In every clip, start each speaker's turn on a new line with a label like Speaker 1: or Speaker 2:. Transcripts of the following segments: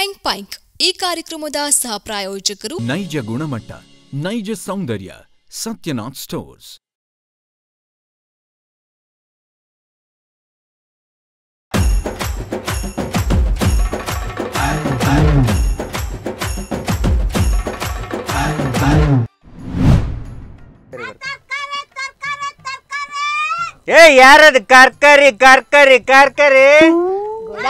Speaker 1: Tank ಪೈಂಕ್ ಈ ಕಾರ್ಯಕ್ರಮದ ಸಹ ಪ್ರಾಯೋಜಕರು
Speaker 2: ನೈಜ ಗುಣಮಟ್ಟ ನೈಜ ಸೌಂದರ್ಯ ಸತ್ಯನಾಥ್ ಸ್ಟೋರ್ಸ್
Speaker 3: ಏ ಯಾರದು ಕರ್ಕರಿ ಕರ್ಕರಿ ಕರ್ಕರಿ
Speaker 4: ಗೋಡ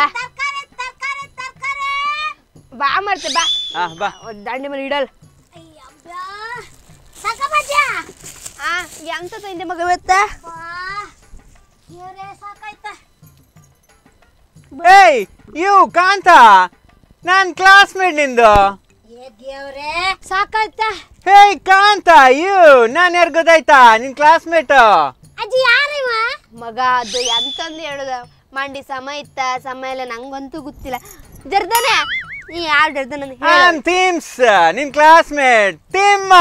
Speaker 4: ಬಾ ಮಾಡ್ತೆ ಬಾ.
Speaker 3: ಆ, ಬಾ.
Speaker 4: ಒಂದು ದಂಡೆ ಮೇಲೆ ಇಡಲ್ ಆ ಎಂತ ತಂದೆ ಮಗ ಇವತ್ತ?
Speaker 3: ಏಯ್ ಇವು ಕಾಂತ ನಾನ್ ಕ್ಲಾಸ್ಮೇಟ್ ನಿಂದು.
Speaker 4: ಸಾಕಾಯ್ತ?
Speaker 3: ಹೇ ಕಾಂತ ಇವು ನಾನ್ ಯಾರು ಗೊತ್ತಾಯ್ತಾ? ನಿನ್ ಕ್ಲಾಸ್ಮೇಟ್
Speaker 4: ಅಜ್ಜಿ ಯಾರಿವ ಮಗ ಅದು ಎಂತಂದು ಹೇಳುದ? ಮಂಡಿ ಸಮ ಇತ್ತ ಸಮ ಇಲ್ಲ ನಂಗಂತೂ ಗೊತ್ತಿಲ್ಲ. ಜರ್ದನೆ ನೀ ಯಾರು ಜರ್ದನ
Speaker 3: ಆಮ್ ಥೀಮ್ಸ್ ನಿನ್ ಕ್ಲಾಸ್ಮೇಟ್ ತಿಮ್ಮ.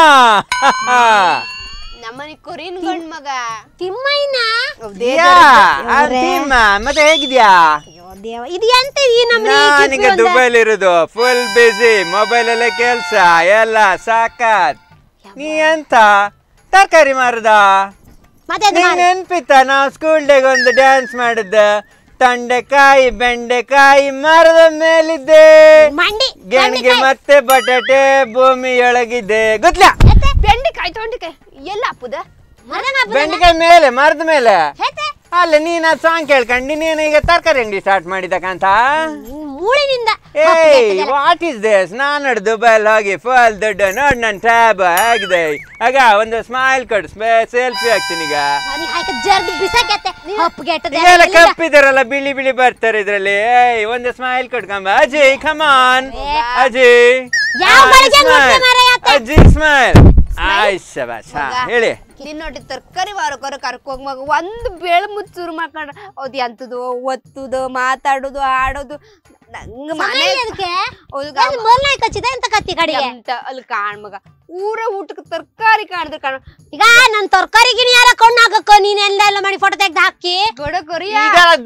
Speaker 4: ನಮ್ಮನಿ ಕೊರಿನ್ ಗಂಡ್ ಮಗ. ತಿಮ್ಮಯ್ಯನ?
Speaker 3: ತಿಮ್ಮ ಮತ್ತೆ ಹೇಗಿದ್ಯಾ?
Speaker 4: ದೇವ ಇದು ಎಂತ ಈ
Speaker 3: ನಾನೀಗ ದುಬೈಲಿ ಇರೋದು ಫುಲ್ ಬಿಸಿ ಮೊಬೈಲ್ ಅಲ್ಲೇ ಕೆಲ್ಸ ಎಲ್ಲ ಸಾಕಾತ್. ನೀ ಎಂತ? ತರಕಾರಿ ಮಾರದ?
Speaker 4: ಮತ್ತೆ
Speaker 3: ನೆನ್ಪಿತ್ತ ನಾವು ಸ್ಕೂಲ್ ಡೇಗೆ ಒಂದು ಡ್ಯಾನ್ಸ್ ಮಾಡಿದ್ದೆ. ತೊಂಡೆಕಾಯಿ ಬೆಂಡೆಕಾಯಿ ಮರದ
Speaker 4: ಮೇಲಿದೆ.
Speaker 3: ಗೆಣಿಗೆ ಮತ್ತೆ ಬಟಾಟೆ ಭೂಮಿಯೊಳಗಿದೆ. ಗೊತ್ತಿಲ್ಲ
Speaker 4: ಬೆಂಡೆಕಾಯಿ ತೊಂಡೆಕಾಯಿ ಎಲ್ಲ
Speaker 3: ಬೆಂಡೆಕಾಯಿ ಮೇಲೆ ಮರದ ಮೇಲೆ. ಅಲ್ಲ ನೀನ್ ಆ ಸಾಂಗ್ ಕೇಳ್ಕೊಂಡು ನೀನು ಈಗ ತರಕಾರಿ ಅಂಗಡಿ ಸ್ಟಾರ್ಟ್ ಮಾಡಿದಕ್ಕಂತ
Speaker 4: ಮೂಳಿನಿಂದ
Speaker 3: ಏಯ್ ವಾಟ್ ಇಸ್ ದಿಸ್ ನಾನು ದುಬೈಲ್ ಹೋಗಿ ಫುಲ್ ದುಡ್ಡು ನೋಡ್ ನನ್ನ ಟ್ಯಾಬ್ ಆಗಿದೆ. ಆಗ ಒಂದು ಸ್ಮೈಲ್ ಕೊಡು ಸೆಲ್ಫಿ ಹಾಕ್ತೀನಿ ಈಗ. ಈಗೆಲ್ಲ ಕಪ್ಪಿದಾರಲ್ಲ ಬಿಳಿ ಬಿಳಿ ಬರ್ತಾರೆ ಇದ್ರಲ್ಲಿ. ಏಯ್ ಒಂದು ಸ್ಮೈಲ್ ಕೊಡ್ಕಂಬ ಅಜಯ್ ಕಮಾನ್ ಅಜಯ್? ಅಜ್ಜಿ ಸ್ಮೈಲ್ ಆಯ್ ಶಬಾಷ್ ಹಾ ನೋಡಿ
Speaker 4: ನಿನ್ನೊಟ್ಟಿ ತರಕಾರಿ ವಾರ ಕೊರ ಕರ್ಕೋಗ್ ಮಗ ಒಂದು ಬೇಳೆ ಮುಚ್ಚೂರು ಮಾಡ್ಕೊಂಡ್ರ ಅದು ಎಂತದು ಒತ್ತುದು ಮಾತಾಡೋದು ಆಡೋದು. ನಂಗ ಮನೆ
Speaker 5: ಕಚ್ಚಿದ ಎಂತ ಕತ್ತಿ ಕಡೆ
Speaker 4: ಅಂತ ಅಲ್ಲಿ ಕಾಣ್ ಮಗ. ಊರ ಊಟಕ್ಕೆ ತರಕಾರಿ ಕಾಣಿದ್ರೆ ಕಾಣ
Speaker 5: ಈಗ ನನ್ ತರಕಾರಿ ಗಿಣಿ ಯಾರ ಕೊಂಡ್ ಹಾಕಕ್ಕ? ನೀನ್ ಎಲ್ಲ ಎಲ್ಲ ಮಾಡಿ ಫೋಟೋ ತೆಗ್ದು ಹಾಕಿ.
Speaker 4: ಗೊಡ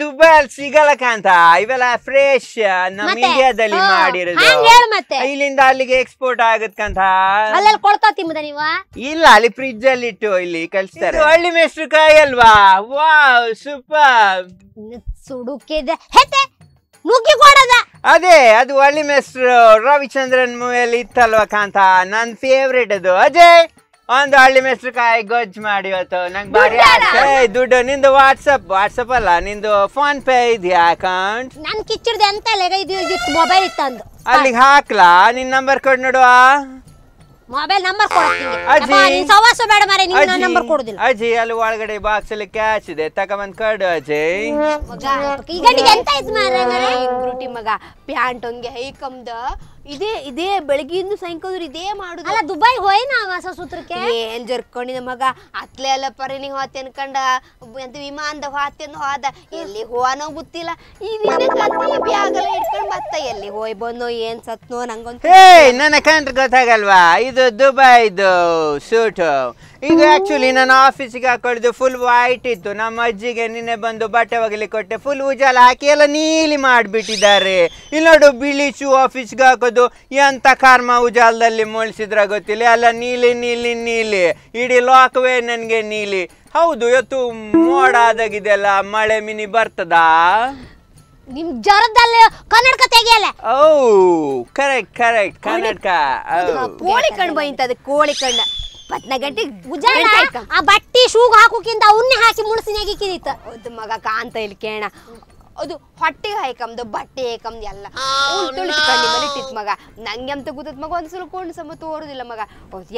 Speaker 3: ದುಬೈ ಸಿಗಲ್ಲ ಕಾಂತ. ಇವೆಲ್ಲ ಫ್ರೆಶ್ ನಮ್ಮ? ಇಂಡಿಯಾದಲ್ಲಿ ಮಾಡಿರೋದು. ಇಲ್ಲಿಂದ ಅಲ್ಲಿಗೆ ಎಕ್ಸ್ಪೋರ್ಟ್ ಆಗತ್ಕಂತ
Speaker 5: ಅಲ್ಲೆಲ್ಲ ಕೊಡ್ತಾ ತಿಮ್ಮದ ನೀವ?
Speaker 3: ಇಲ್ಲ ಅಲ್ಲಿ ಫ್ರಿಜ್ ಅಲ್ಲಿ ಇಟ್ಟು ಇಲ್ಲಿ ಕಳಿಸ್ತಾರೆ. ಹಳ್ಳಿ ಮೆಸ್ಟ್ರು ಕಾಯಿ ಅಲ್ವಾ? Wow super.
Speaker 5: ಸುಡುಕಿದೆ. ಹೆತೆ ನುಗ್ಗಿ ಕೊಡದ.
Speaker 3: ಅದೇ ಅದು ಹಳ್ಳಿ ಮೆಸ್ಟ್ರು ರವಿಚಂದ್ರನ್ ಮೂವಿಯಲ್ಲಿ ಇತ್ತಲ್ವಾ ಕಾಂತ? ನನ್ ಫೇವ್ರೇಟ್ ಅದು. ಅಜಯ್ ಒಂದು ಹಳ್ಳಿ ಮೆಸ್ಟ್ರು ಕಾಯಿ ಗೊಜ್ಜು ಮಾಡಿ ಇವತ್ತು. ನಂಗೆ ಬಾರಿ ದುಡ್ಡು ನಿಂದು ವಾಟ್ಸಪ್ ವಾಟ್ಸಪ್ ಅಲ್ಲ ನಿಂದು ಫೋನ್ ಪೇ ಇದೆಯಾ ಅಕೌಂಟ್
Speaker 5: ನನ್ ಕಿಚ್ಚಿಡ್ದೆ ಇದಿತ್ತು ಮೊಬೈಲ್ ಇತ್ತಂದು
Speaker 3: ಅಲ್ಲಿಗೆ ಹಾಕ್ಲಾ? ನಿನ್ ನಂಬರ್ ಕೊಡ್ ನೋಡುವ.
Speaker 5: ಮೊಬೈಲ್ ನಂಬರ್ ಕೊಡ್ತೀನಿ.
Speaker 3: ಅಜ್ಜಿ.
Speaker 5: ಅಪ್ಪ, ನೀನ್ ಸವಾಸ ಬೇಡ ಮಾರೆ ನಿನ್ನ
Speaker 3: ಅಜ್ಜಿ,
Speaker 5: ನಂಬರ್ ಕೊಡುದಿಲ್ಲ.
Speaker 3: ಅಜ್ಜಿ ಅಲ್ಲಿ ಒಳಗಡೆ ಬಾಕ್ಸ್ ಅಲ್ಲಿ ಕ್ಯಾಚ್ ಇದೆ. ತಗೊಂಬಂದ್ ಕೊಡು ಅಜಯ್
Speaker 5: ಈ ಗಂಡಿಗೆ ಎಂತ ಇತ್ತು ಮಾರ್ರೆ ಹಂಗಾರೆ?
Speaker 4: ಗುರುಟಿ ಮಗ ಪ್ಯಾಂಟ್ ಒಂಗೆ ಹೈಕಮ್ದ. ಇದೇ ಇದೇ ಬೆಳಗಿಂದ ಸಾಯಂಕಾಲ ಇದೇ ಮಾಡುದು.
Speaker 5: ಅಲ್ಲ ದುಬೈ ಹೋಯ್ ನಾವ ಸೂತ್ರಕ್ಕೆ
Speaker 4: ಏನ್ ಜರ್ಕೊಂಡಿದ ಮಗ? ಅತ್ಲೆ ಎಲ್ಲ ಪರಿನಿ ಹೋತೆ ಅನ್ಕಂಡ. ಎಂತ ವಿಮಾನದ ಹೋತೆ ಹೋದ. ಎಲ್ಲಿ ಹೋನೋ ಗೊತ್ತಿಲ್ಲ. ಈ ಆಗಲ್ಲ ಇಟ್ಕೊಂಡ್ ಬತ್ತ ಎಲ್ಲಿ ಹೋಯ್ ಬಂದೋ ಏನ್ ಸತ್ನೋ ನಂಗೊಂದು
Speaker 3: ಹೇ ನನ್ನ ಕಂಡ್ರೆ ಗೊತ್ತಾಗಲ್ವಾ? ಇದು ದುಬೈದು ಸೂಟ್. ಇದು ಆಕ್ಚುಲಿ ನನ್ನ ಆಫೀಸಿಗೆ ಹಾಕೊಳ್ಳೋದು ಫುಲ್ ವೈಟ್ ಇತ್ತು. ನಮ್ಮ ಅಜ್ಜಿಗೆ ನಿನ್ನೆ ಬಂದು ಬಟ್ಟೆ ಒಗಲಿ ಕೊಟ್ಟೆ. ಫುಲ್ ಉಜಾಲ ಹಾಕಿ ಎಲ್ಲ ನೀಲಿ ಮಾಡಿಬಿಟ್ಟಿದ್ದಾರೆ. ಇಲ್ಲಿ ನೋಡು ಬಿಳಿ ಶೂ ಆಫೀಸ್ಗೆ ಹಾಕೋದು ಎಂತ ಕರ್ಮ ಉಜಾಲದಲ್ಲಿ ಮೊಳ್ಸಿದ್ರ ಗೊತ್ತಿಲ್ಲ? ಅಲ್ಲ ನೀಲಿ ನೀಲಿ ನೀಲಿ. ಇಡೀ ಲೋಕವೇ ನನಗೆ ನೀಲಿ. ಹೌದು ಇವತ್ತು ಮೋಡ ಆದಾಗಿದೆಲ್ಲ ಮಳೆ ಮಿನಿ ಬರ್ತದಾ?
Speaker 5: ನಿಮ್ ಜ್ವರದಲ್ಲಿ ಕನ್ನಡಕ ತೆಗಿಯಲ್ಲ
Speaker 3: ಓ ಕರೆಕ್ಟ್ ಕರೆಕ್ಟ್ ಕನ್ನಡಕ.
Speaker 4: ಕೋಳಿ ಕಣ್ಣು ಬೈತದ ಕೋಳಿ ಕಣ್ಣ. ಪತ್ನ ಗಂಟೆ
Speaker 5: ಉಜಾಡ ಆ ಬಟ್ಟಿ ಶೂಗ್ ಹಾಕೋಕ್ಕಿಂತ ಉನ್ನೆ ಹಾಕಿ ಮುಣಸಿನ ಕಿದಿತ್ತ
Speaker 4: ಹೌದು ಮಗ ಕಾಂತ ಇಲ್ಲಿ ಕೇಣ ಅದು ಹೊಟ್ಟೆ ಹೈಕಮ್ದು ಬಟ್ಟೆ ಹಾಕಮ್ದು ಎಲ್ಲ. ಮಗ ಮಗ. ನಂಗೆ ಅಂತ ಗೊತ್ತದ ಮಗ ಒಂದ್ಸಲ ಕೊಂಡು ಸಮ ತೋರುದಿಲ್ಲ ಮಗ.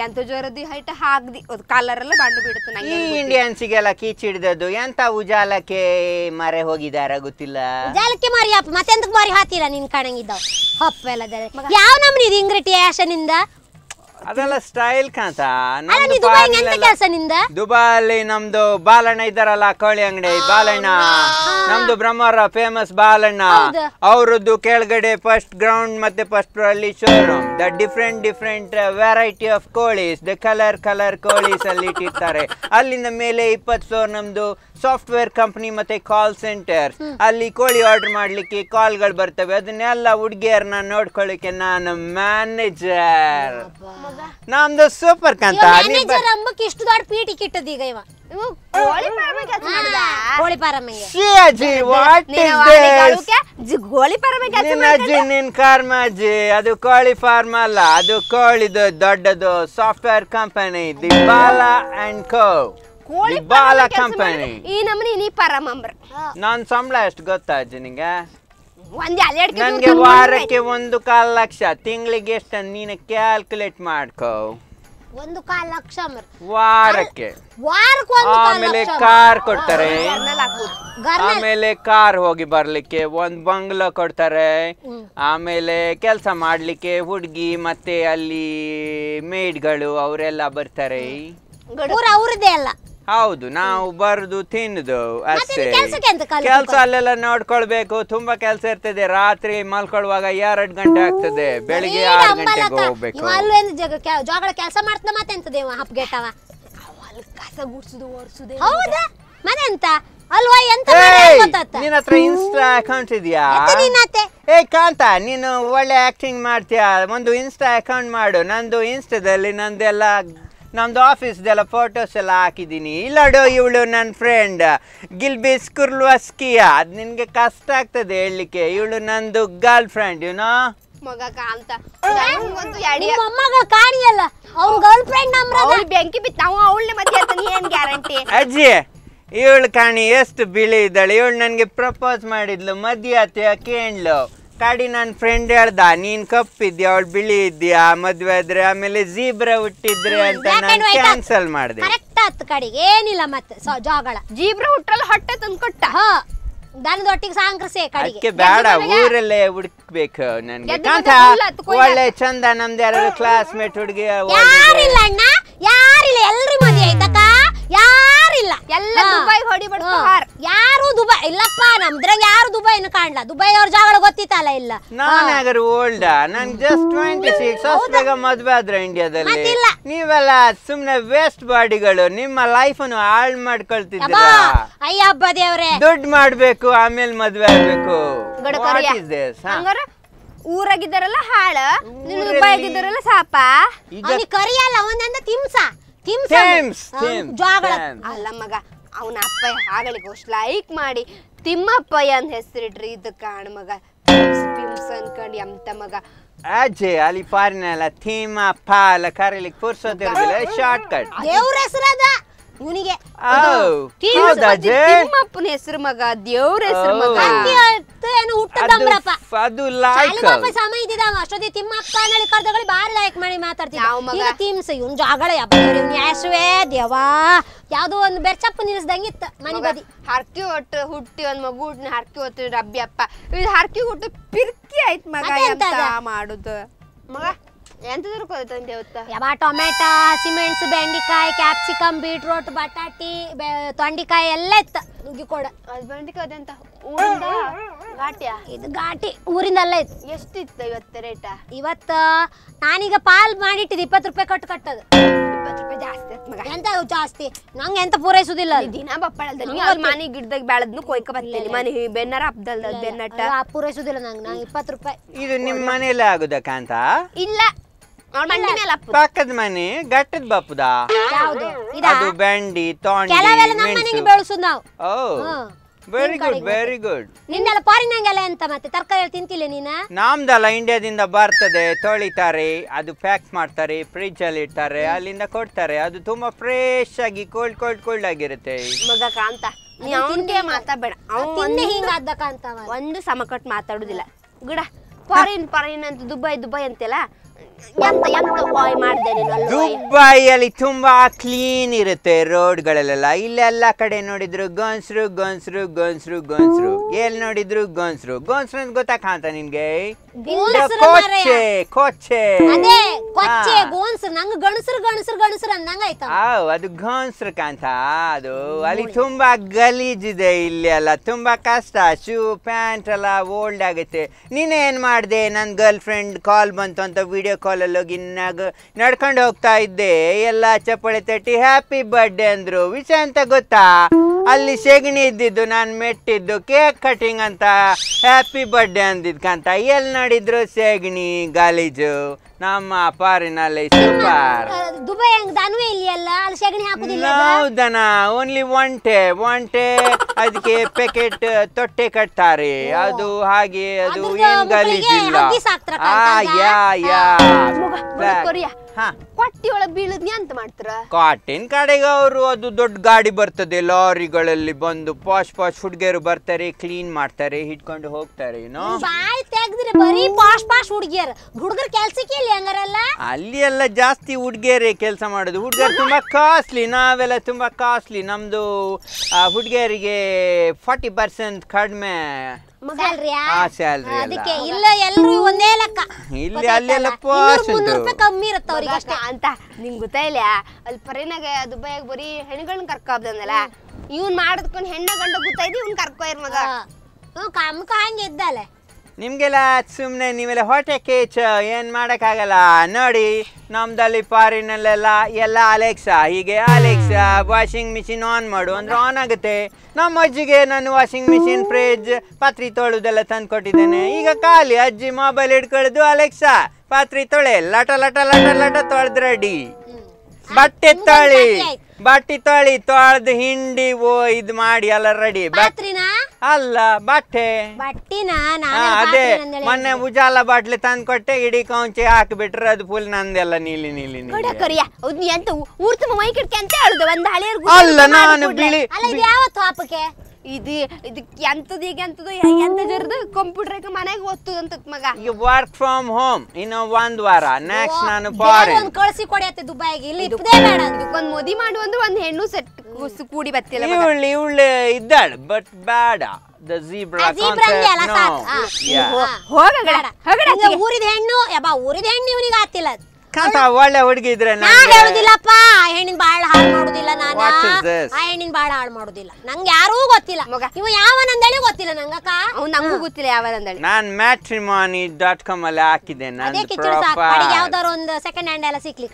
Speaker 4: ಎಂತ ಜ್ವರದ ಹೈಟ್ ಹಾಕ್ದಿ ಅದು ಕಲರ್ ಎಲ್ಲ ಬಂಡು ಬಿಡುತ್ತೆ
Speaker 3: ಈ
Speaker 4: ನಂಗೆ
Speaker 3: ಇಂಡಿಯನ್ಸಿಗೆಲ್ಲ ಹಿಡಿದದ್ದು ಎಂತ ಉಜಾಲಕ್ಕೆ ಮರೆ ಹೋಗಿದಾರ ಗೊತ್ತಿಲ್ಲ.
Speaker 5: ಉಜಾಲಕ್ಕೆ ಮಾರಿ ಮತ್ತೆ ಎಂತ ಮಾರಿ ಹಾತಿಲ್ಲ ನಿನ್ ಕಣಂಗಿದ್ದಾವ್? ಹಪ್ಪ ಎಲ್ಲ ಯಾವ ನಮ್ನಿ ಇದು ಇಂಗ್ರಿಟಿ ಆಶನಿಂದ?
Speaker 3: ಅದೆಲ್ಲ ಸ್ಟೈಲ್ ಕಾಂತ. ದುಬೈಲಿ ನಮ್ದು ಬಾಲಣ್ಣ ಇದ್ದಾರಲ್ಲ ಕೋಳಿ ಅಂಗಡಿ ಬಾಲಣ್ಣ. ನಮ್ದು ಬ್ರಹ್ಮರ ಫೇಮಸ್ ಬಾಲಣ್ಣ. ಅವರದ್ದು ಕೆಳಗಡೆ ಫಸ್ಟ್ ಗ್ರೌಂಡ್ ಮತ್ತೆ ಫಸ್ಟ್ ಅಲ್ಲಿ showroom the different different variety of ಕೋಳೀಸ್ the colour colour ಕೋಳೀಸ್ ಅಲ್ಲಿ ಇಟ್ಟಿರ್ತಾರೆ. ಅಲ್ಲಿಂದ ಮೇಲೆ ಇಪ್ಪತ್ತು ಫ್ಲೋರ್ ನಮ್ದು ಸಾಫ್ಟ್ವೇರ್ ಕಂಪ್ನಿ ಮತ್ತೆ ಕಾಲ್ ಸೆಂಟರ್ ಅಲ್ಲಿ ಕೋಳಿ ಆರ್ಡರ್ ಮಾಡ್ಲಿಕ್ಕೆ ಕಾಲ್ಗಳು ಬರ್ತವೆ. ಅದನ್ನೆಲ್ಲ ಹುಡುಗಿಯರನ್ನ ನೋಡ್ಕೊಳ್ಳಿಕ್ಕೆ ನಾನು ಮ್ಯಾನೇಜರ್ ನಮ್ದು ಸೂಪರ್ ಕಂತ.
Speaker 5: ದೊಡ್ಡ ಪೀಟಿ ಕಿಟ್ಟದ ಈಗ ಇವ?
Speaker 4: ಗೋಳಿ ಫಾರ್ಮ್
Speaker 3: ಅದು ಕೋಳಿ ಫಾರ್ಮ್ ಅಲ್ಲ ಅದು ಕೋಳಿದು ದೊಡ್ಡದು software company the Bala and co.
Speaker 4: ಕೋಳಿ
Speaker 3: ಬಾಲ ಕಂಪನಿ
Speaker 4: ಈ ನಮ್ಮನಿ ನೀ ಪರಮಂಬ್ರ.
Speaker 3: ನಾನ್ ಸಂಬಳ ಎಷ್ಟು ಗೊತ್ತಾ ಅಜ್ಜಿ ನಿಂಗೆ? ನನ್ಗೆ ವಾರಕ್ಕೆ ಒಂದು ಕಾಲ್ ಲಕ್ಷ ತಿಂಗಳಿಗೆ ಎಷ್ಟು ನೀನು ಕ್ಯಾಲ್ಕುಲೇಟ್ ಮಾಡ್ಕೋ.
Speaker 5: ಒಂದು ಕಾಲ್ ಲಕ್ಷ
Speaker 3: ವಾರಕ್ಕೆ. ಆಮೇಲೆ ಕಾರ್ ಕೊಡ್ತಾರೆ. ಆಮೇಲೆ ಕಾರ್ ಹೋಗಿ ಬರ್ಲಿಕ್ಕೆ ಒಂದ್ ಬಂಗ್ಲ ಕೊಡ್ತಾರೆ. ಆಮೇಲೆ ಕೆಲಸ ಮಾಡ್ಲಿಕ್ಕೆ ಹುಡ್ಗಿ ಮತ್ತೆ ಅಲ್ಲಿ ಮೇಡ್ಗಳು ಅವರೆಲ್ಲ ಬರ್ತಾರೆ.
Speaker 5: ಪೂರ ಅವ್ರದ್ದೇ ಅಲ್ಲ.
Speaker 3: ಹೌದು ನಾವು ಬರ್ದು ತಿನ್ನದು ಅಷ್ಟೇ. ಕೆಲಸ ಅಲ್ಲೆಲ್ಲ ನೋಡ್ಕೊಳ್ಬೇಕು ತುಂಬಾ ಕೆಲಸ ಇರ್ತದೆ. ರಾತ್ರಿ ಮಲ್ಕೊಳ್ಳುವಾಗ ಎರಡು ಗಂಟೆ ಆಗ್ತದೆ. ಬೆಳಿಗ್ಗೆ ಆರು? ಗಂಟೆಗೆ ಹೋಗ್ಬೇಕು.
Speaker 5: ಇವ ಅಲ್ಲೂ ಏನು ಜಗ ಕೆ- ಜೋಗಳ ಕೆಲಸ ಮಾಡ್ತಾ ಮತ್ತೆ ಎಂತದೇವ ಹಪ್ಗೆಟ್ಟವ
Speaker 4: ಕಸ ಗುಡ್ಸುದು ಒರ್ಸುದು
Speaker 5: ಹೌದಾ? ಅಂತ ಅಲ್ವಾ ಎಂತ
Speaker 3: ನಿನ್ನ ಹತ್ರ ಇನ್ಸ್ಟಾ ಅಕೌಂಟ್ ಇದೆಯಾ? ಏ ಕಾಂತ ನೀನು ಒಳ್ಳೆ ಆಕ್ಟಿಂಗ್ ಮಾಡ್ತೀಯ? ಒಂದು ಇನ್ಸ್ಟಾ ಅಕೌಂಟ್ ಮಾಡು. ನಂದು ಇನ್ಸ್ಟಾದಲ್ಲಿ ನಂದೆಲ್ಲ ನಮ್ದು ಆಫೀಸ್ದೆಲ್ಲ ಫೋಟೋಸ್ ಎಲ್ಲ ಹಾಕಿದ್ದೀನಿ. ಇಲ್ಲಡು ಇವಳು ನನ್ನ ಫ್ರೆಂಡ್ ಗಿಲ್ಬಿಸ್ ಕುರ್ಲ್ವಸ್ಕಿಯ ಅದು ನಿನಗೆ ಕಷ್ಟ ಆಗ್ತದೆ ಹೇಳಲಿಕ್ಕೆ. ಇವಳು ನಂದು ಗರ್ಲ್ ಫ್ರೆಂಡ್ ಯುನೋ
Speaker 4: ಮಗ ಕಾಂತ.
Speaker 5: ಕಾಣಿಯಲ್ಲ. ಅವ್ನ ಗರ್ಲ್ ಫ್ರೆಂಡ್ ನಂಬ್ರದ
Speaker 4: ಅವಳು ಬೆಂಕಿ ಬಿತ್ತು ನಾವು ಅವಳನ್ನೇ ಮತ್ತೆ ಅಂತ ನೀ ಗ್ಯಾರಂಟಿ
Speaker 3: ಅಜ್ಜಿ ಇವಳು ಕಾಣಿ ಎಷ್ಟು ಬಿಳಿ ಇದ್ದಾಳೆ. ಇವಳು ನನಗೆ ಪ್ರಪೋಸ್ ಮಾಡಿದ್ಲು ಮದ್ಯ ಆತ ಕೇಳ್ಲು. ಕಾಡಿ ನನ್ನ ಫ್ರೆಂಡ್ ಹೇಳ್ದ ನೀನ್ ಕಪ್ಪಿದ್ಯಾ ಅವಳು ಬಿಳಿ ಇದ್ಯಾ ಮದ್ವೆ ಆದ್ರೆ ಆಮೇಲೆ ಜೀಬ್ರ ಹುಟ್ಟಿದ್ರೆ ಅಂತ ನಾನು ಕ್ಯಾನ್ಸಲ್ ಮಾಡಿದೆ.
Speaker 5: ಕರೆಕ್ಟ್ ಆತ್ ಕಡೆಗೆ ಏನಿಲ್ಲ ಮತ್ತೆ ಜಾಗಳ.
Speaker 4: ಜೀಬ್ರ ಹುಟ್ರಲ್ಲ ಹೊಟ್ಟೆ ತಂದು ಕೊಟ್ಟ
Speaker 5: ಹ. ದನದೊಟ್ಟಿಗೆ ಸಾಂಕ್ರಸೆ ಕಡೆಗೆ.
Speaker 3: ಬೇಡ ಊರಲ್ಲೇ ಹುಡುಕ್ಬೇಕು ನನ್ಗೆ. ಒಳ್ಳೆ ಚಂದ ನಮ್ದು ಯಾರು ಕ್ಲಾಸ್ಮೇಟ್ ಹುಡುಗಿ
Speaker 5: ಯಾರಿಲ್ಲ ಅಣ್ಣ ಯಾರಿಲ್ಲ ಎಲ್ರಿ ಮದುವೆ ಆಯ್ತಕ್ಕ ಯಾರಿಲ್ಲ.
Speaker 4: ಎಲ್ಲ. ದುಬೈ ಹೊಡಿ
Speaker 5: ಯಾರು ದುಬೈ ಇಲ್ಲಪ್ಪ ನಮ್ದ್ರಾಗ ಯಾರು ದುಬೈನ ಕಾಣ್ಲ? ದುಬೈ ಅವ್ರ ಜಾಗಳ ಗೊತ್ತಿತ್ತಲ್ಲ ಇಲ್ಲ.
Speaker 3: ನಾನು ಓಲ್ಡ್? ಓಲ್ಡ ನನ್ ಜಸ್ಟ್ ಟ್ವೆಂಟಿ ಸಿಕ್ಸ್ ಮದ್ವೆ ಆದ್ರೆ ಇಂಡಿಯಾದಲ್ಲಿ. ನೀವೆಲ್ಲ ಸುಮ್ನೆ ವೇಸ್ಟ್ ಬಾಡಿಗಳು ನಿಮ್ಮ ಲೈಫ್ ಅನ್ನು ಹಾಳ್ ಮಾಡ್ಕೊಳ್ತಿದ್ದೀರಾ?
Speaker 5: ಅಯ್ಯ ಹಬ್ಬ ದೇವ್ರೆ.
Speaker 3: ದುಡ್ಡು ಮಾಡ್ಬೇಕು ಆಮೇಲೆ ಮದ್ವೆ ಆಗ್ಬೇಕು.
Speaker 4: ಊರಾಗಿದ್ದಾರಲ್ಲ ಹಾಳ ದುಬೈ ಆಗಿದ್ದಾರಲ್ಲ ಸಾಪ.
Speaker 5: ಕರಿಯಲ್ಲ ಅವನಂದ ತಿಮ್ಸ
Speaker 4: ಅಲ್ಲ ಮಗ ಅವನ ಅಪ್ಪ ಅಷ್ಟು ಲೈಕ್ ಮಾಡಿ ತಿಮ್ಮಪ್ಪಯ್ಯ ಅಂತ ಹೆಸರಿಟ್ರಿ ಇದು ಕಾಣ ಮಗ. ಪಿಮ್ಸ್ ಅನ್ಕೊಂಡು ಎಂತ ಮಗ.
Speaker 3: ಅಜ್ಜೆ ಅಲ್ಲಿ ಫಾರಿನೆಲ್ಲ ತಿಮ್ಮಪ್ಪ ಪಾಲ ಕರೀಲಿಕ್ಕೆ ಪುರ್ಸೋದಿರೋದಿಲ್ಲ ಶಾರ್ಟ್ ಕಟ್
Speaker 5: ದೇವ್ರ ಹೆಸರದ ಇವನಿಗೆ
Speaker 4: ತಿಮ್ಮಪ್ಪನ ಹೆಸರು ಮಗ ದೇವ್ರ ಹೆಸರು ಮಗ.
Speaker 5: ಏನು
Speaker 3: ಅದು-
Speaker 5: ಸಮಯ ಇದ್ದಿದ್ದಾವ. ಅಷ್ಟೊತ್ತಿ ಕರ್ದಗಳು ಬಾರಿ ಮಾಡಿ ಮಾತಾಡ್ತಿದ್ದ? ಈಗ ತಿಮ್ಸ ಇವನ್ ಜಾಗಳ ಇವ್ನ ದೇವಾ ಯಾವ್ದೋ ಒಂದು ಬೆರ್ಚಪ್ಪ ನಿಲ್ಸ್ದಂಗಿತ್ತ ಮನಿ ಬದಿ.
Speaker 4: ಹರ್ಕಿ ಒಟ್ಟು ಹುಟ್ಟಿ ಒಂದ್ ಮಗು ಹುಟ್ಟಿನ ಹರ್ಕಿ ಹೊತ್ತು ರಬ್ಬಿ ಅಪ್ಪ ಇದು ಹರ್ಕಿ ಹುಟ್ಟು ಪಿರ್ಕಿ ಆಯ್ತು ಮಗ ಮಾಡುದು? ಮಗ ಎಂತ ತಿಳ್ಕೊಳ್ತಂದೆ ಅವತ್ತ
Speaker 5: ಯಬ್ಬ ಟೊಮೆಟೊ ಸಿಮೆಂಟ್ಸ್ ಬೆಂಡೆಕಾಯಿ ಕ್ಯಾಪ್ಸಿಕಮ್ ಬೀಟ್ರೂಟ್ ಬಟಾಟಿ ಬೆ- ತೊಂಡಿಕಾಯಿ ಎಲ್ಲ ಇತ್ತ. ನುಗ್ಗಿಕೊಡ.
Speaker 4: ಕೊಡ ಬೆಂಡಿಕಾಯಿ ಅದೆಂತ ಊರಿಂದ ಘಾಟ್ಯ?
Speaker 5: ಇದು ಘಾಟಿ ಊರಿಂದಲ್ಲ ಇತ್ತು.
Speaker 4: ಎಷ್ಟಿತ್ತು ಇವತ್ತು ರೇಟ?
Speaker 5: ಇವತ್ತ ನಾನೀಗ ಪಾಲ್ ಮಾಡಿಟ್ಟಿದ್ದು ಇಪ್ಪತ್ ರೂಪಾಯಿ ಕಟ್ಟು ಕಟ್ಟದು.
Speaker 4: ಇಪ್ಪತ್ತು ರೂಪಾಯಿ ಜಾಸ್ತಿ ಆಯ್ತು
Speaker 5: ಎಂತ ಜಾಸ್ತಿ? ನಂಗೆ ಎಂತ ಪೂರೈಸುದಿಲ್ಲ
Speaker 4: ದಿನ ಬಪ್ಪಳದ ನೀವು ಅಲ್ಲಿ ಮನೆ ಗಿಡದಾಗ ಬೆಳೆದ್ನು ಕೊಯ್ಕ ಬರ್ತೇನೆ. ಮನೆ ಬೆನ್ನರ ಹಬ್ದಲ್ದ ಬೆನ್ನಟ್ಟ.
Speaker 5: ಅದು ಪೂರೈಸುದಿಲ್ಲ ನಂಗೆ. ನಂಗೆ ಇಪ್ಪತ್ತು ರೂಪಾಯಿ.
Speaker 3: ಇದು ನಿಮ್ಮ ಮನೆಯಲ್ಲೇ ಆಗುದಾ ಅಂತ
Speaker 4: ಇಲ್ಲ. ಅವ್ರ ಮಂಡಿ ಮೇಲೆ ಅಪ್ಪ
Speaker 3: ಪಕ್ಕದ ಮನೆ ಗಟ್ಟದ ಬಾಪುದಾ?
Speaker 5: ಯಾವುದು? ಇದಾ?
Speaker 3: ಅದು ಬೆಂಡಿ ತೊಂಡಿ
Speaker 5: ಕೆಲವೆಲ್ಲ ನಮ್ಮ ಮನೆಗೆ ಬೆಳೆಸುದು ನಾವು.
Speaker 3: Oh. Very good very good
Speaker 5: ನಿಂದೆಲ್ಲ ಪಾರಿನಂಗೆಲ್ಲ ಎಂತ ಮತ್ತೆ? ತರಕಾರಿ ತಿಂತಿಲ್ಲ ನೀನ?
Speaker 3: ನಮ್ದೆಲ್ಲ ಇಂಡಿಯಾದಿಂದ ಬರ್ತದೆ ತೊಳಿತಾರೆ ಅದು ಪ್ಯಾಕ್ ಮಾಡ್ತಾರೆ ಫ್ರಿಜ್ ಅಲ್ಲಿ ಇಡ್ತಾರೆ ಅಲ್ಲಿಂದ ಕೊಡ್ತಾರೆ. ಅದು ತುಂಬಾ ಫ್ರೆಶ್ ಆಗಿ ಕೋಲ್ಡ್ ಕೋಲ್ಡ್ ಕೋಲ್ಡ್ ಆಗಿರುತ್ತೆ.
Speaker 4: ಮಗ ಕಾಂತ ನೀ ಅವನಿಗೆ ಮಾತಾಬೇಡ
Speaker 5: ತಿಂದೆ
Speaker 4: ಅವನು
Speaker 5: ಹಿಂಗ ಅದ್ದಕ್ಕಂತವ
Speaker 4: ಒಂದು ಸಮಕಟ್ ಮಾತಾಡುದಿಲ್ಲ. ಗುಡ ಫಾರಿನ್ ಫಾರಿನ್ ಅಂತ ದುಬೈ ದುಬೈ ಅಂತೆಲ್ಲ ನೀನು
Speaker 3: ದುಬೈಯಲ್ಲಿ ತುಂಬಾ ಕ್ಲೀನ್ ಇರುತ್ತೆ ರೋಡ್ಗಳಲ್ಲೆಲ್ಲ ಇಲ್ಲೆಲ್ಲ ಕಡೆ ನೋಡಿದ್ರು ಗೋನ್ಸ್ರು ಗೋನ್ಸ್ರು ಗೋನ್ಸ್ರು ಗೋನ್ಸ್ರು ಎಲ್ಲಿ ನೋಡಿದ್ರು ಗನ್ಸ್ರು ಗನ್ಸ್ರು ಅಂತ ಗೊತ್ತಾಕಾಂತ ನಿನ್ಗೆ?
Speaker 5: ಗೋನ್ಸ್ರು
Speaker 3: ಕೊಚ್ಚೆ ಕೊಚ್ಚೆ.
Speaker 5: ಅದೇ. ಗೋನ್ಸ್ರು ನಂಗೆ ಗಣಸರು ಗಣಸರು ಗಣಸರು ಅಂದಂಗ ಆಯ್ತವ
Speaker 3: ಆವ್, ಅದು ಗನ್ಸ್ರು ಕಾಂತ ಅದು. ಅಲ್ಲಿ ತುಂಬಾ ಗಲೀಜಿದೆ ಇಲ್ಲಿ ಎಲ್ಲ. ತುಂಬಾ ಕಷ್ಟ. ಶೂ ಪ್ಯಾಂಟ್ ಎಲ್ಲ ಓಲ್ಡ್ ಆಗುತ್ತೆ ನೀನೇನ್ ಮಾಡ್ದೆ? ನನ್ ಗರ್ಲ್ ಫ್ರೆಂಡ್ ಕಾಲ್ ಬಂತು ಅಂತ ವಿಡಿಯೋ ವಿಡಿಯೋ ಕಾಲಲ್ಲಿ ಹೋಗಿ ನಡ್ಕೊಂಡು ಹೋಗ್ತಾ ಇದ್ದೆ. ಎಲ್ಲ ಚಪ್ಪಳೆ ತಟ್ಟಿ ಹ್ಯಾಪಿ ಬರ್ಡೇ ಅಂದ್ರು. ವಿಷಯ ಅಂತ ಗೊತ್ತಾ? ಅಲ್ಲಿ ಸೆಗಣಿ ಇದ್ದಿದ್ದು, ನಾನು ಮೆಟ್ಟಿದ್ದು, ಕೇಕ್ ಕಟಿಂಗ್ ಅಂತ. ಹ್ಯಾಪಿ ಬರ್ಡೇ ಅಂದಿದ್ಕಂತ. ಎಲ್ಲಿ ನೋಡಿದ್ರು ಸೆಗಣಿ, ಗಲೀಜು. ನಮ್ಮ ಪಾರಿನಲ್ಲಿ ಸೂಪರ್.
Speaker 5: ದುಬೈ ಹೆಂಗ್ ದನವೇ ಇಲ್ಲಿ ಅಲ್ಲ ಅಲ್ಲಿ ಸೆಗಣಿ ಹಾಕುದಿಲ್ಲ
Speaker 3: ಹೌದನ ಓನ್ಲಿ ಒಂಟೆ ಒಂಟೆ ಅದಕ್ಕೆ ಪ್ಯಾಕೆಟ್ ತೊಟ್ಟೆ ಕಟ್ತಾರೆ. ಅದು ಹಾಗೆ ಅದು ಏನ್ ಗಲೀಜಿಲ್ಲ? ಯಾ ಯಾ.
Speaker 4: ಹೊಟ್ಟಿ ಒಳಗ್ ಬೀಳದ್ನಿ ಅಂತ ಮಾಡ್ತಾರ?
Speaker 3: ಕಾಟಿನ ಕಡೆಗೆ ಅವರು ಅದು ದೊಡ್ಡ ಗಾಡಿ ಬರ್ತದೆ ಲಾರಿಗಳಲ್ಲಿ ಬಂದು ಪಾಶ್ ಪಾಶ್ ಹುಡುಗಿಯರು ಬರ್ತಾರೆ ಕ್ಲೀನ್ ಮಾಡ್ತಾರೆ ಹಿಡ್ಕೊಂಡು ಹೋಗ್ತಾರೆ ಏನೋ
Speaker 5: ಬಾಯ್ ತೆಗ್ದ್ರೆ ಬರೀ ಪಾಶ್ ಪಾಶ್ ಹುಡುಗಿಯರ್. ಹುಡ್ಗರು ಕೆಲ್ಸಕ್ಕೆ ಇಲ್ಲಿ ಹಂಗಾರಲ್ಲ?
Speaker 3: ಅಲ್ಲಿ ಎಲ್ಲ ಜಾಸ್ತಿ ಹುಡುಗಿಯರೇ ಕೆಲಸ ಮಾಡೋದು. ಹುಡುಗರು ತುಂಬಾ ಕಾಸ್ಟ್ಲಿ ನಾವೆಲ್ಲ ತುಂಬಾ ಕಾಸ್ಟ್ಲಿ ನಮ್ದು ಹುಡುಗಿಯರಿಗೆ ಫಾರ್ಟಿ ಪರ್ಸೆಂಟ್ ಕಡಿಮೆ
Speaker 5: ಅದಕ್ಕೆ
Speaker 3: ಎಲ್ಲ
Speaker 5: ಇಲ್ಲ ಎಲ್ಲರೂ ಒಂದೇ ಲೆಕ್ಕ.
Speaker 3: ಇಲ್ಲಿ ಅಲ್ಲೆಲ್ಲ ಪಾಸ್
Speaker 5: ರೂಪಾಯಿ ಕಮ್ಮಿ ಇರುತ್ತೆ ಅಷ್ಟೇ
Speaker 4: ಅಂತ ನಿಂಗೆ ಗೊತ್ತಾಯಿಲ್ಲ ಅಲ್ಲಿ ಪರೇನಾಗ ದುಬೈಯಾಗ ಬರೀ ಹೆಣ್ಗಳನ್ನ ಕರ್ಕೊಬ್ದಲ್ಲ ಇವ್ನ್ ಮಾಡದ್ಕೊಂಡು ಹೆಣ್ಣ ಗಂಡ ಗೊತ್ತಾಯ್ತು ಇವ್ನ್ ಕರ್ಕೊಯ್ರ ಮಗ.
Speaker 5: ಕಾಮಕ ಕಮ್ಮಕ ಹಂಗೆ ಇದ್ದಲೆ
Speaker 3: ನಿಮ್ಗೆಲ್ಲ ಸುಮ್ಮನೆ ನೀವೆಲ್ಲ ಹೊಟ್ಟೆ ಕೇಚ ಏನು ಮಾಡೋಕ್ಕಾಗಲ್ಲ. ನೋಡಿ ನಮ್ಮದಲ್ಲಿ ಫಾರಿನಲ್ಲೆಲ್ಲ ಎಲ್ಲ ಅಲೆಕ್ಸಾ ಹೀಗೆ ಅಲೆಕ್ಸಾ ವಾಷಿಂಗ್ ಮಿಷಿನ್ ಆನ್ ಮಾಡು ಅಂದ್ರೆ ಆನ್ ಆಗುತ್ತೆ. ನಮ್ಮ ಅಜ್ಜಿಗೆ ನಾನು ವಾಷಿಂಗ್ ಮಿಷಿನ್ ಫ್ರಿಜ್ ಪಾತ್ರೆ ತೊಳೆದೆಲ್ಲ ತಂದು ಕೊಟ್ಟಿದ್ದೇನೆ. ಈಗ ಖಾಲಿ ಅಜ್ಜಿ ಮೊಬೈಲ್ ಹಿಡ್ಕೊಳ್ಳೋದು ಅಲೆಕ್ಸಾ ಪಾತ್ರೆ ತೊಳೆ ಲಟ ಲಟ ಲಟ ಲಟ ತೊಳೆದ್ರಡಿ ಬಟ್ಟೆ ತೊಳಿ. ಬಟ್ಟೆ ತೊಳಿ ತೊಳೆದು ಹಿಂಡಿ ಓ ಇದ್ ಮಾಡಿ ಎಲ್ಲ ರೆಡಿ. ಅಲ್ಲ ಬಟ್ಟೆ. ಅದೇ. ಮೊನ್ನೆ ಉಜಾಲ ಬಾಟ್ಲಿ ತಂದು ಕೊಟ್ಟೆ ಇಡೀ ಕೌಂಚಿ ಹಾಕಿಬಿಟ್ರೆ ಅದು ಫುಲ್ ನಂದೆಲ್ಲ ನೀಲಿ ನೀಲಿ ಅಲ್ಲ ನಾನು ಬಿಳಿ
Speaker 5: ಯಾವತ್ತು
Speaker 4: ಇದು ಇದಕ್ಕೆ ಎಂತದ ಈಗ ಎಂತದ ಎಂತ ಜರ್ದು ಕಂಪ್ಯೂಟರ್ ಮನೆಗೆ ಓದ್ತದ ಅಂತ ಮಗ.
Speaker 3: ಈಗ ವರ್ಕ್ ಫ್ರಮ್ ಹೋಮ್ ಇನ್ನು ಒಂದ್ ವಾರ. ನೆಕ್ಸ್ಟ್ ನಾನು
Speaker 5: ಬೇರೆ
Speaker 3: ಫಾರಿನ್
Speaker 5: ಕಳಿಸಿ ಕಳ್ಸಿ ಕೊಡಿಯತ್ತೆ ದುಬೈಗೆ. ಇಲ್ಲಿ ಇಪ್ಪದೇ ಬೇಡ.
Speaker 4: ಒಂದು ಮೋದಿ ಮಾಡು ಅಂದ್ರೆ ಒಂದ್ ಹೆಣ್ಣು ಸೆಟ್ ಕೂಡಿ ಬತ್ತಿಲ್ಲ ಮಗ.
Speaker 3: ಇವಳು ಇವಳು ಇದ್ದಾಳೆ ಬಟ್ ಬೇಡ. ದ ಜೀಬ್ರಾ
Speaker 5: ಆ ಜೀಬ್ರಂಗೆ ಅಲ್ಲ ಸಾಕು. ಆ. ಹಾ.
Speaker 4: ಹೋಗಗಡ ಹೋಗಡ
Speaker 5: ಹಿಂಗೆ ಊರಿದ ಹೆಣ್ಣು ಯಬ್ಬಾ ಊರಿದ ಹೆಣ್ಣು ಇವನಿಗೆ ಆತಿಲ್ಲ ಅದು.
Speaker 3: ಕಾಂತ ಒಳ್ಳೆ ಹುಡುಗಿ ಇದ್ರೆ
Speaker 5: ನಾನು
Speaker 3: ನಂಗೆ?
Speaker 5: ಹೇಳುದಿಲ್ಲಪ್ಪ. ಆ ಹೆಣ್ಣಿನ ಬಾಳ ಹಾಳು ಮಾಡುದಿಲ್ಲ ನಾನು? ಆ ಹೆಣ್ಣಿನ ಬಾಳ ಹಾಳು ಮಾಡುದಿಲ್ಲ. ನಂಗೆ ಯಾರೂ ಗೊತ್ತಿಲ್ಲ.
Speaker 4: ಮಗ.
Speaker 5: ಇವ ಯಾವನಂದೇಳಿ ಗೊತ್ತಿಲ್ಲ ನಂಗಕ್ಕ
Speaker 4: ಅವ್ನು ನಂಗೂ ಗೊತ್ತಿಲ್ಲ ಯಾವನಂದೇಳಿ
Speaker 3: ನಾನ್ ಮ್ಯಾಟ್ರಿಮಾನಿ ಡಾಟ್ ಕಾಮ್ ಅಲ್ಲಿ ಹಾಕಿದೆ ಪ್ರೊಫೈಲ್
Speaker 5: ಯಾವ್ದಾರು ಒಂದು ಸೆಕೆಂಡ್ ಹ್ಯಾಂಡ್ ಎಲ್ಲ ಸಿಕ್ಲಿ